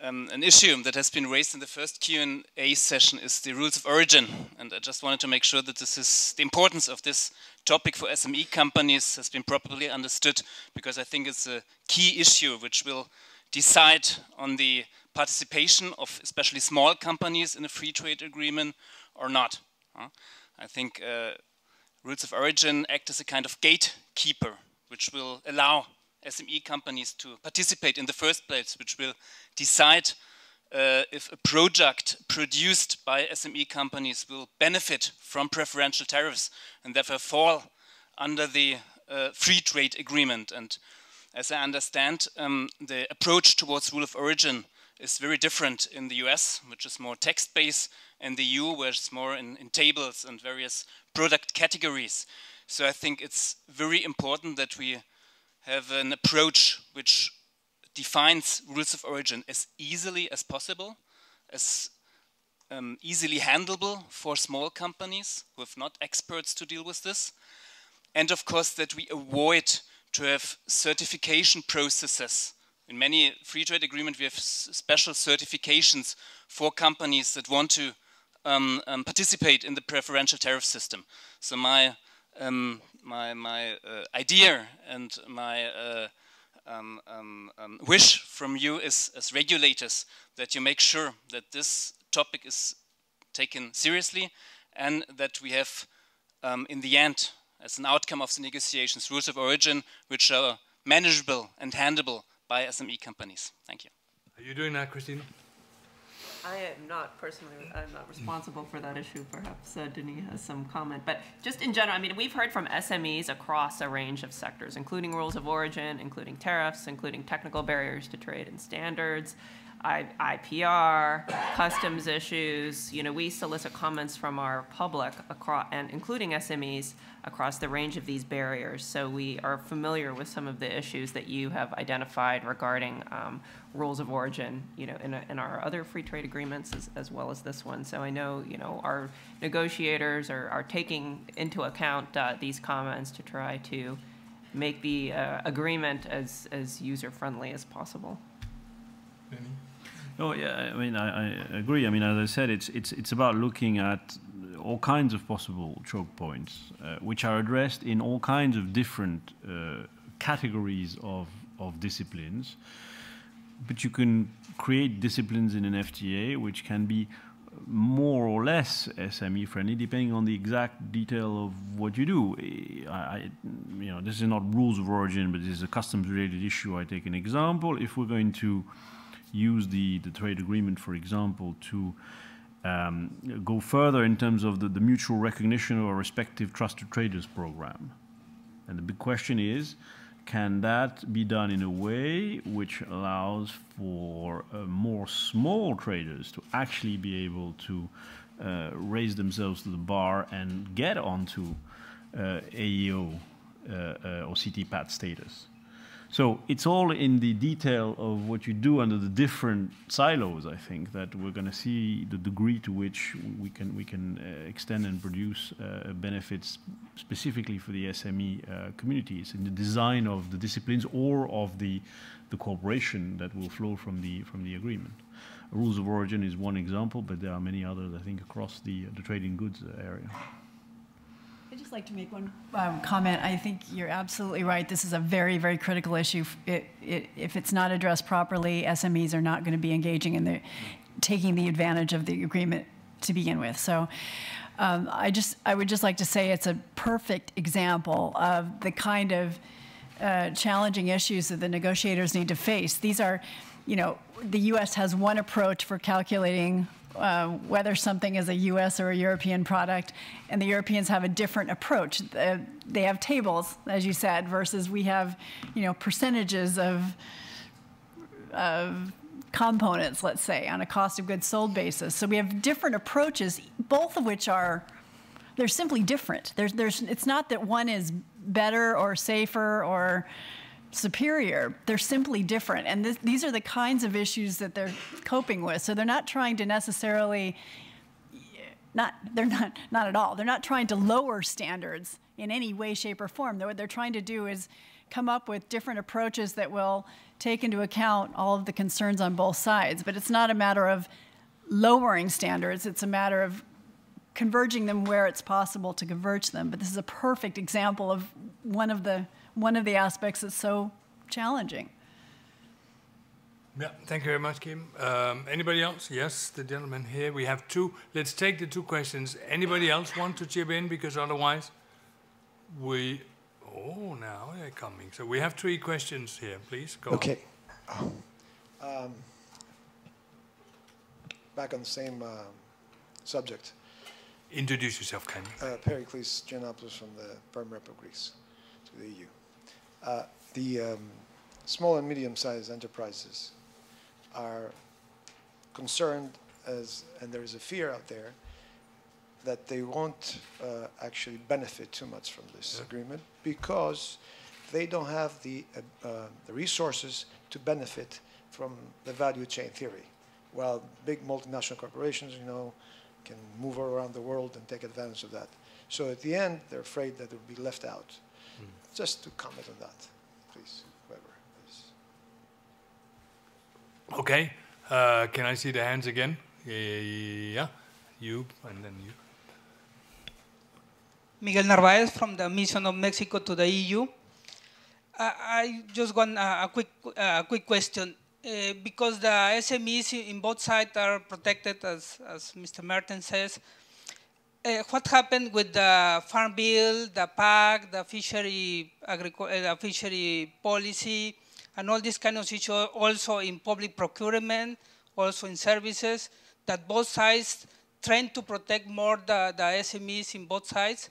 um, an issue that has been raised in the first Q&A session is the rules of origin. And I just wanted to make sure that this is the importance of this topic for SME companies has been properly understood because I think it's a key issue which will decide on the participation of especially small companies in a free trade agreement or not. I think uh, rules of origin act as a kind of gatekeeper which will allow SME companies to participate in the first place, which will decide uh, if a product produced by SME companies will benefit from preferential tariffs and therefore fall under the uh, free trade agreement. And as I understand, um, the approach towards rule of origin is very different in the US, which is more text-based, and the EU, where it's more in, in tables and various product categories. So I think it's very important that we have an approach which defines rules of origin as easily as possible, as um, easily handleable for small companies who have not experts to deal with this. And of course that we avoid to have certification processes. In many free trade agreements we have special certifications for companies that want to um, um, participate in the preferential tariff system. So my um, my, my uh, idea and my uh, um, um, um, wish from you is, as regulators that you make sure that this topic is taken seriously and that we have, in the end, as an outcome of the negotiations, rules of origin which are manageable and handleable by SME companies. Thank you. Are you doing that, Christine? I am not personally, I'm not responsible for that issue. Perhaps uh, Denis has some comment. But just in general, I mean, we've heard from SMEs across a range of sectors, including rules of origin, including tariffs, including technical barriers to trade and standards, IPR, customs issues. You know, we solicit comments from our public across, and including SMEs across the range of these barriers. So we are familiar with some of the issues that you have identified regarding um, rules of origin, you know, in, a, in our other free trade agreements as, as, well as this one. So I know, you know, our negotiators are, are taking into account uh, these comments to try to make the uh, agreement as, as user-friendly as possible. No, yeah, I mean, I, I, agree. I mean, as I said, it's it's it's about looking at all kinds of possible choke points, uh, which are addressed in all kinds of different uh, categories of, of disciplines. But you can create disciplines in an FTA which can be more or less SME friendly, depending on the exact detail of what you do. I, you know, this is not rules of origin, but this is a customs related issue. I take an example. If we're going to use the, the trade agreement, for example, to um, go further in terms of the, the mutual recognition of our respective trusted traders program. And the big question is, can that be done in a way which allows for uh, more small traders to actually be able to uh, raise themselves to the bar and get onto uh, AEO uh, uh, or CTPAT status? So it's all in the detail of what you do under the different silos. I think that we're going to see the degree to which we can we can uh, extend and produce uh, benefits specifically for the SME uh, communities in the design of the disciplines or of the the cooperation that will flow from the from the agreement. Rules of origin is one example, but there are many others. I think across the the trading goods area. I'd just like to make one um, comment. I think you're absolutely right. This is a very, very critical issue. It, it, if it's not addressed properly, SMEs are not going to be engaging in the taking the advantage of the agreement to begin with. So. Um, I just, I would just like to say it's a perfect example of the kind of uh, challenging issues that the negotiators need to face. These are, you know, the U.S. has one approach for calculating uh, whether something is a US or a European product, and the Europeans have a different approach. Uh, they have tables, as you said, versus we have, you know, percentages of, of components, let's say, on a cost of goods sold basis. So we have different approaches, both of which are, they're simply different. There's, there's, it's not that one is better or safer or superior. They're simply different. And these are the kinds of issues that they're coping with. So they're not trying to necessarily, not, they're not, not at all. They're not trying to lower standards in any way, shape, or form. What they're trying to do is come up with different approaches that will take into account all of the concerns on both sides. But it's not a matter of lowering standards, it's a matter of converging them where it's possible to converge them. But this is a perfect example of one of the one of the aspects that's so challenging. Yeah, thank you very much, Kim. Um, anybody else? Yes, the gentleman here. We have two. Let's take the two questions. Anybody else want to chip in? Because otherwise, we. Oh, now they're coming. So we have three questions here. Please go. Okay. Um, back on the same uh, subject. Introduce yourself, can you? Uh, Pericles Giannopoulos from the Perm Rep of Greece to the EU. Uh, the um, small and medium-sized enterprises are concerned as, and there is a fear out there that they won't uh, actually benefit too much from this yeah. agreement because they don't have the, uh, uh, the resources to benefit from the value chain theory. While big multinational corporations, you know, can move around the world and take advantage of that. So at the end, they're afraid that they'll be left out. Mm. Just to comment on that, please, whoever is. Okay. Uh, can I see the hands again? Yeah. You, and then you. Miguel Narvaez from the Mission of Mexico to the EU. Uh, I just want uh, a quick, uh, quick question. Uh, because the SMEs in both sides are protected, as, as Mr. Mertens says, uh, what happened with the farm bill, the PAC, the fishery, the fishery policy, and all these kind of issues also in public procurement, also in services, that both sides trying to protect more the, the SMEs in both sides.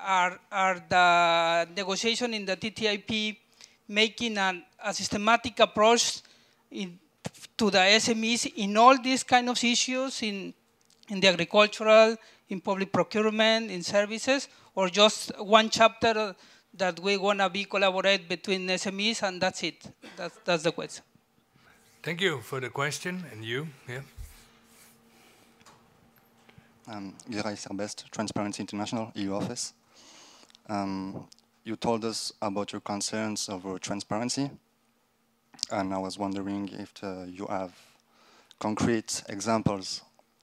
Are, are the negotiation in the TTIP making an, a systematic approach in, to the SMEs in all these kind of issues in, in the agricultural, in public procurement, in services, or just one chapter that we want to be collaborate between SMEs and that's it? That's, that's the question. Thank you for the question. And you, yeah. Um, Giray Serbest, Transparency International, EU office. Um, you told us about your concerns over transparency, and I was wondering if uh, you have concrete examples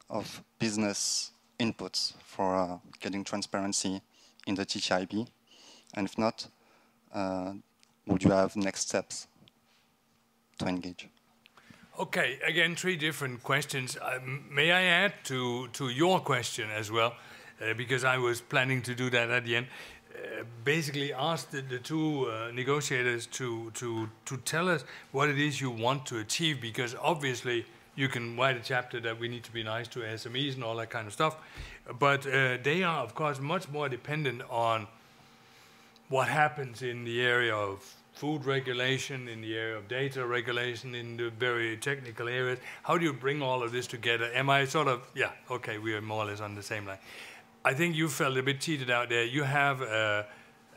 of business inputs for uh, getting transparency in the TTIP? And if not, uh, would you have next steps to engage? Okay, again, three different questions. Uh, may I add to, to your question as well, uh, because I was planning to do that at the end. Uh, basically, asked the, the two uh, negotiators to, to, to tell us what it is you want to achieve, because obviously you can write a chapter that we need to be nice to SMEs and all that kind of stuff, but uh, they are, of course, much more dependent on what happens in the area of food regulation, in the area of data regulation, in the very technical areas. How do you bring all of this together? Am I sort of, yeah, okay, we are more or less on the same line. I think you felt a bit cheated out there. You have a,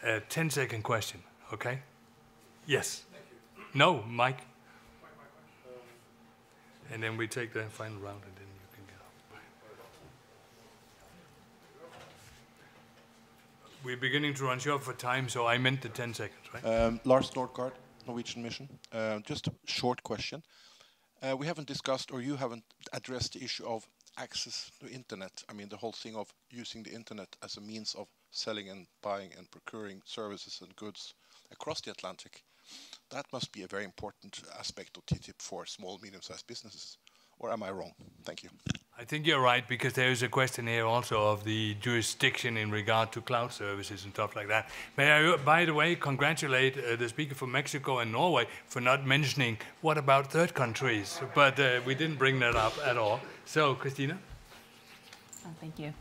a 10 second question, okay? Yes. No, Mike. And then we take the final round and then you can get up. We're beginning to run short for time, so I meant the 10 seconds, right? Um, Lars Nordgaard, Norwegian Mission. Uh, just a short question. Uh, we haven't discussed, or you haven't addressed the issue of access to internet. I mean, the whole thing of using the internet as a means of selling and buying and procuring services and goods across the Atlantic. That must be a very important aspect of TTIP for small, medium-sized businesses. Or am I wrong? Thank you. I think you're right because there is a question here also of the jurisdiction in regard to cloud services and stuff like that. May I, by the way, congratulate uh, the speaker from Mexico and Norway for not mentioning what about third countries, but uh, we didn't bring that up at all. So, Christina? Oh, thank you.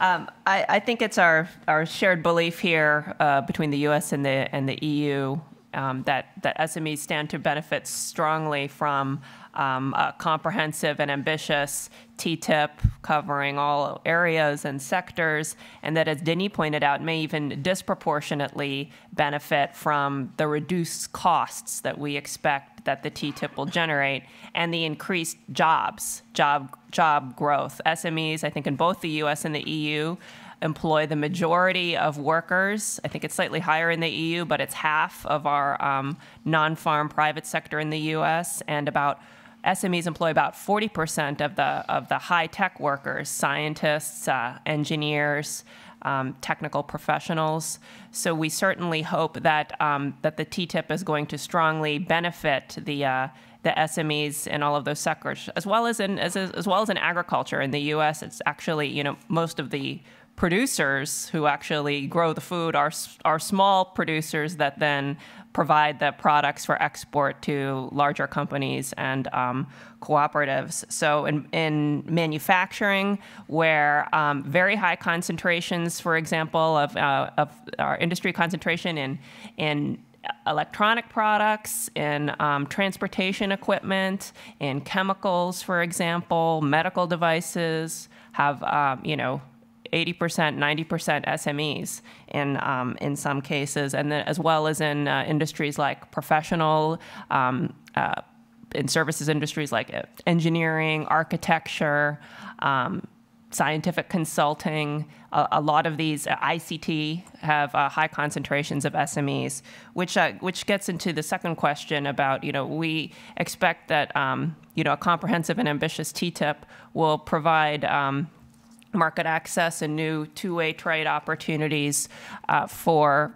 Um, I, I, think it's our, our shared belief here uh, between the U.S. and the and the EU um, that that SMEs stand to benefit strongly from um, a comprehensive and ambitious TTIP covering all areas and sectors, and that, as Denis pointed out, may even disproportionately benefit from the reduced costs that we expect that the TTIP will generate and the increased jobs, job, job growth. SMEs, I think, in both the US and the EU, employ the majority of workers. I think it's slightly higher in the EU, but it's half of our um, non farm private sector in the US, and about SMEs employ about 40% of the, of the high tech workers, scientists, uh, engineers, um, technical professionals. So we certainly hope that, um, that the TTIP is going to strongly benefit the, uh, the SMEs in all of those sectors, as well as in, as, as well as in agriculture. In the U.S., it's actually, you know, most of the producers who actually grow the food are, are small producers that then provide the products for export to larger companies and um, cooperatives. So in, in manufacturing, where um, very high concentrations, for example, of, uh, of our industry concentration in, in electronic products, in um, transportation equipment, in chemicals, for example, medical devices, have, um, you know, 80%, 90% SMEs in, um, in some cases, and then as well as in uh, industries like professional, um, uh, in services industries like uh, engineering, architecture, um, scientific consulting. A, a, lot of these uh, ICT have uh, high concentrations of SMEs, which uh, which gets into the second question about you know we expect that um, you know a comprehensive and ambitious TTIP will provide um, market access and new two-way trade opportunities uh, for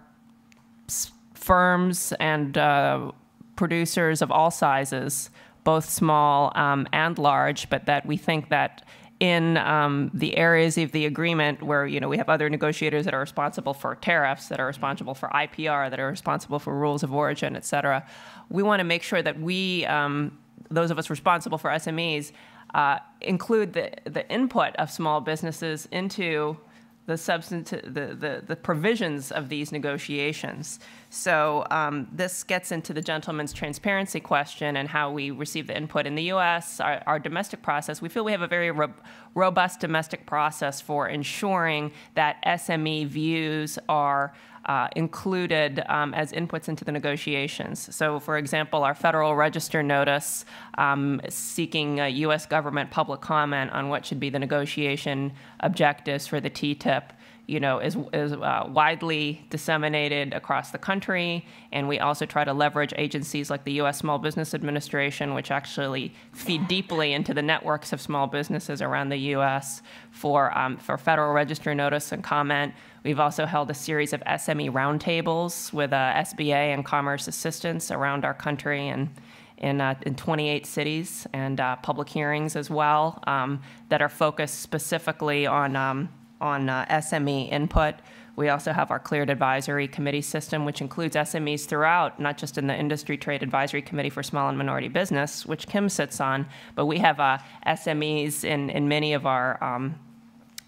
firms and uh, producers of all sizes, both small um, and large, but that we think that in um, the areas of the agreement where you know we have other negotiators that are responsible for tariffs, that are responsible for IPR, that are responsible for rules of origin, et cetera, we want to make sure that we, um, those of us responsible for SMEs, uh, include the, the input of small businesses into the substance, the, the, the provisions of these negotiations. So um, this gets into the gentleman's transparency question and how we receive the input in the U.S. Our, our domestic process. We feel we have a very ro robust domestic process for ensuring that SME views are uh, included um, as inputs into the negotiations. So, for example, our Federal Register notice um, seeking U.S. government public comment on what should be the negotiation objectives for the TTIP you know, is, is uh, widely disseminated across the country. And we also try to leverage agencies like the U.S. Small Business Administration, which actually feed deeply into the networks of small businesses around the U.S. for, um, for Federal Register notice and comment. We've also held a series of SME roundtables with uh, SBA and Commerce Assistance around our country and in, uh, in 28 cities and uh, public hearings as well um, that are focused specifically on um, on uh, SME input. We also have our cleared advisory committee system, which includes SMEs throughout, not just in the Industry Trade Advisory Committee for Small and Minority Business, which Kim sits on, but we have uh, SMEs in, in many of our um,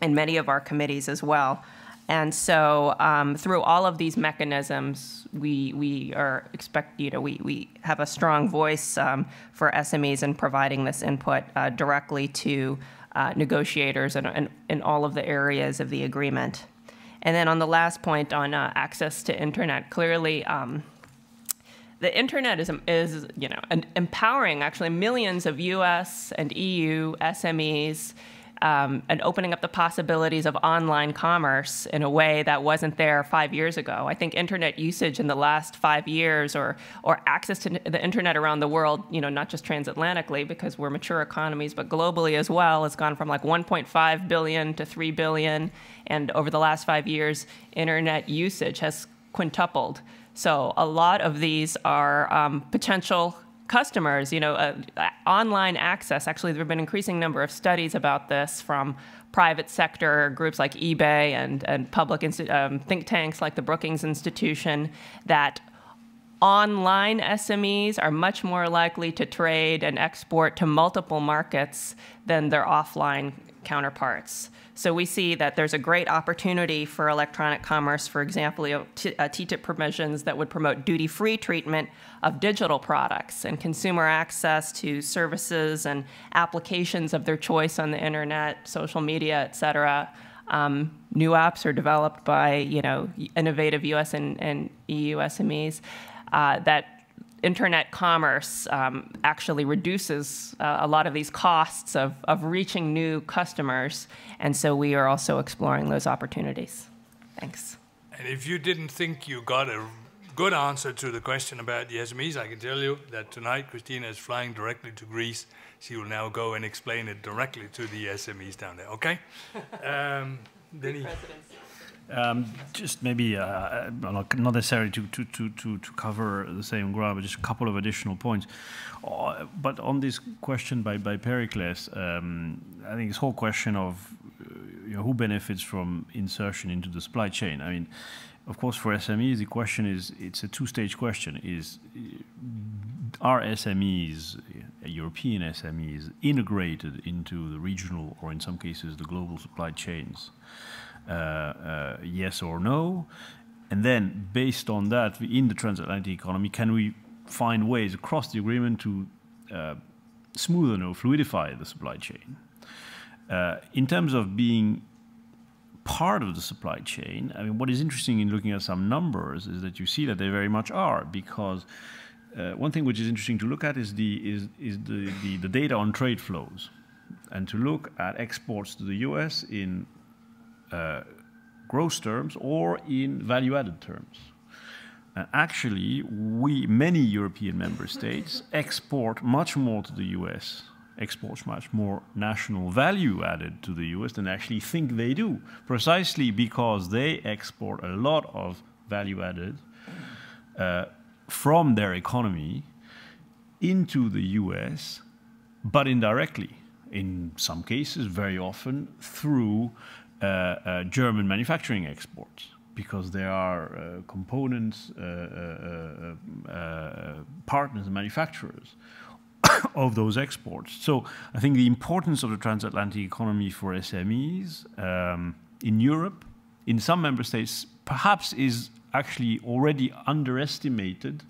in many of our committees as well. And so um, through all of these mechanisms, we, we are expect, you know, we, we have a strong voice um, for SMEs in providing this input uh, directly to uh, negotiators and in, all of the areas of the agreement. And then on the last point on uh, access to internet, clearly um, the internet is, is you know, empowering actually millions of US and EU SMEs um, and opening up the possibilities of online commerce in a way that wasn't there five years ago. I think internet usage in the last five years, or or access to the internet around the world, you know, not just transatlantically because we're mature economies, but globally as well, has gone from like 1.5 billion to 3 billion, and over the last five years, internet usage has quintupled. So a lot of these are um, potential customers, you know, uh, online access. Actually, there have been increasing number of studies about this from private sector groups like eBay and, and public um, think tanks like the Brookings Institution that online SMEs are much more likely to trade and export to multiple markets than their offline counterparts. So we see that there's a great opportunity for electronic commerce, for example, uh, TTIP provisions that would promote duty-free treatment of digital products and consumer access to services and applications of their choice on the internet, social media, et cetera. Um, new apps are developed by you know innovative U.S. and, and EU SMEs uh, that internet commerce um, actually reduces uh, a lot of these costs of, of reaching new customers. And so we are also exploring those opportunities. Thanks. And if you didn't think you got a good answer to the question about the SMEs, I can tell you that tonight Christina is flying directly to Greece. She will now go and explain it directly to the SMEs down there, okay? [LAUGHS] um, Denis. Um, just maybe uh, not necessarily to, to, to, to, cover the same ground, but just a couple of additional points. Uh, but on this question by, by Pericles, um, I think this whole question of you know, who benefits from insertion into the supply chain. I mean, of course, for SMEs, the question is it's a two-stage question: is are SMEs, European SMEs, integrated into the regional or, in some cases, the global supply chains? Uh, uh, yes or no? And then, based on that, in the transatlantic economy, can we find ways across the agreement to uh, smoothen or fluidify the supply chain? In terms of being part of the supply chain, I mean, what is interesting in looking at some numbers is that you see that they very much are, because uh, one thing which is interesting to look at is the is is the, the, the data on trade flows, and to look at exports to the U.S. in gross terms or in value-added terms. Uh, actually, we, many European member states, export much more to the US, exports much more national value added to the US than actually think they do, precisely because they export a lot of value added uh, from their economy into the US, but indirectly. In some cases, very often through uh, uh, Uh, uh, German manufacturing exports because there are uh, components, uh, partners and manufacturers [COUGHS] of those exports. So I think the importance of the transatlantic economy for SMEs um, in Europe, in some member states, perhaps is actually already underestimated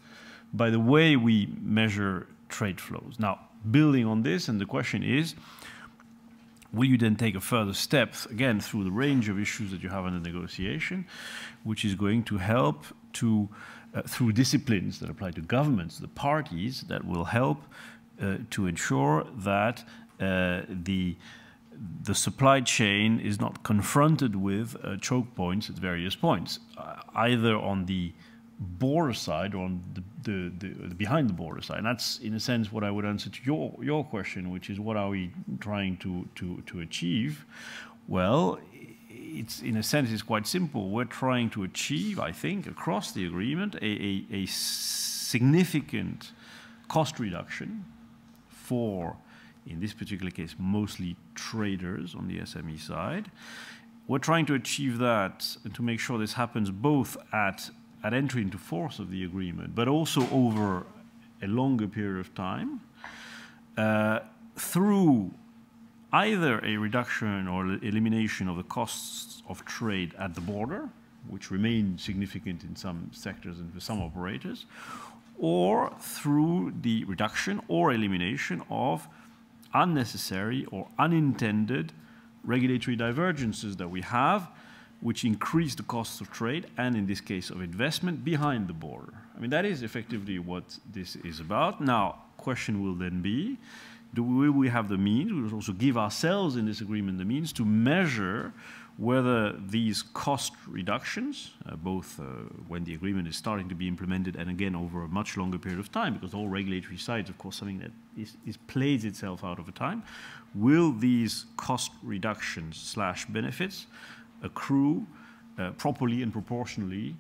by the way we measure trade flows. Now, building on this, and the question is, will you then take a further step, again, through the range of issues that you have in the negotiation, which is going to help to, uh, through disciplines that apply to governments, the parties, that will help uh, to ensure that uh, the the supply chain is not confronted with uh, choke points at various points, uh, either on the border side or on the, the, the, the, behind the border side. And that's, in a sense, what I would answer to your, your question, which is what are we trying to, to, to achieve? Well, it's, in a sense, it's quite simple. We're trying to achieve, I think, across the agreement, a, a, a significant cost reduction for in this particular case, mostly traders on the SME side. We're trying to achieve that and to make sure this happens both at, at entry into force of the agreement, but also over a longer period of time uh, through either a reduction or elimination of the costs of trade at the border, which remain significant in some sectors and for some operators, or through the reduction or elimination of unnecessary or unintended regulatory divergences that we have, which increase the costs of trade and, in this case, of investment behind the border. I mean, that is effectively what this is about. Now, question will then be, do will we have the means, we will also give ourselves in this agreement the means to measure whether these cost reductions, uh, both uh, when the agreement is starting to be implemented and again over a much longer period of time, because all regulatory sides, of course, something that is, is plays itself out over time, will these cost reductions slash benefits accrue uh, properly and proportionally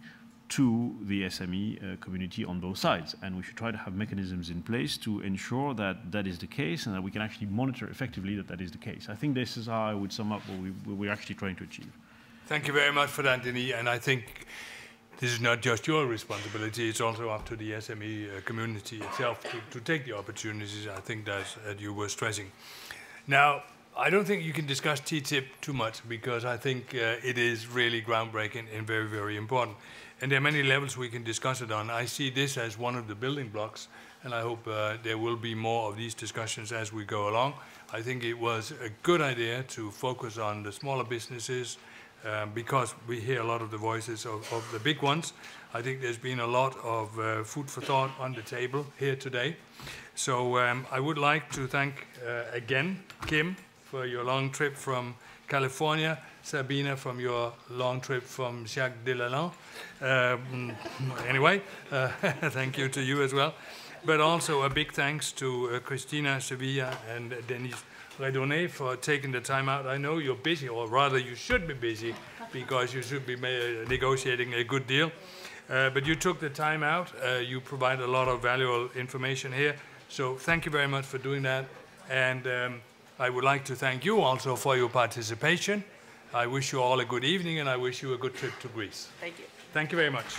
to the SME uh, community on both sides. And we should try to have mechanisms in place to ensure that that is the case and that we can actually monitor effectively that that is the case. I think this is how I would sum up what, we, what we're actually trying to achieve. Thank you very much for that, Denis. And I think this is not just your responsibility, it's also up to the SME uh, community itself to, to, take the opportunities, I think that you were stressing. Now, I don't think you can discuss TTIP too much because I think uh, it is really groundbreaking and very, very important. And there are many levels we can discuss it on. I see this as one of the building blocks, and I hope uh, there will be more of these discussions as we go along. I think it was a good idea to focus on the smaller businesses um, because we hear a lot of the voices of, of, the big ones. I think there's been a lot of uh, food for thought on the table here today. So um, I would like to thank uh, again Kim for your long trip from California Sabina, from your long trip from Jacques de Lalaing. Um, [LAUGHS] anyway, uh, [LAUGHS] thank you to you as well. But also a big thanks to uh, Christina Sevilla and Denis Redonnet for taking the time out. I know you're busy, or rather you should be busy, because you should be negotiating a good deal. Uh, but you took the time out. Uh, you provide a lot of valuable information here. So thank you very much for doing that. And um, I would like to thank you also for your participation. I wish you all a good evening and I wish you a good trip to Greece. Thank you. Thank you very much.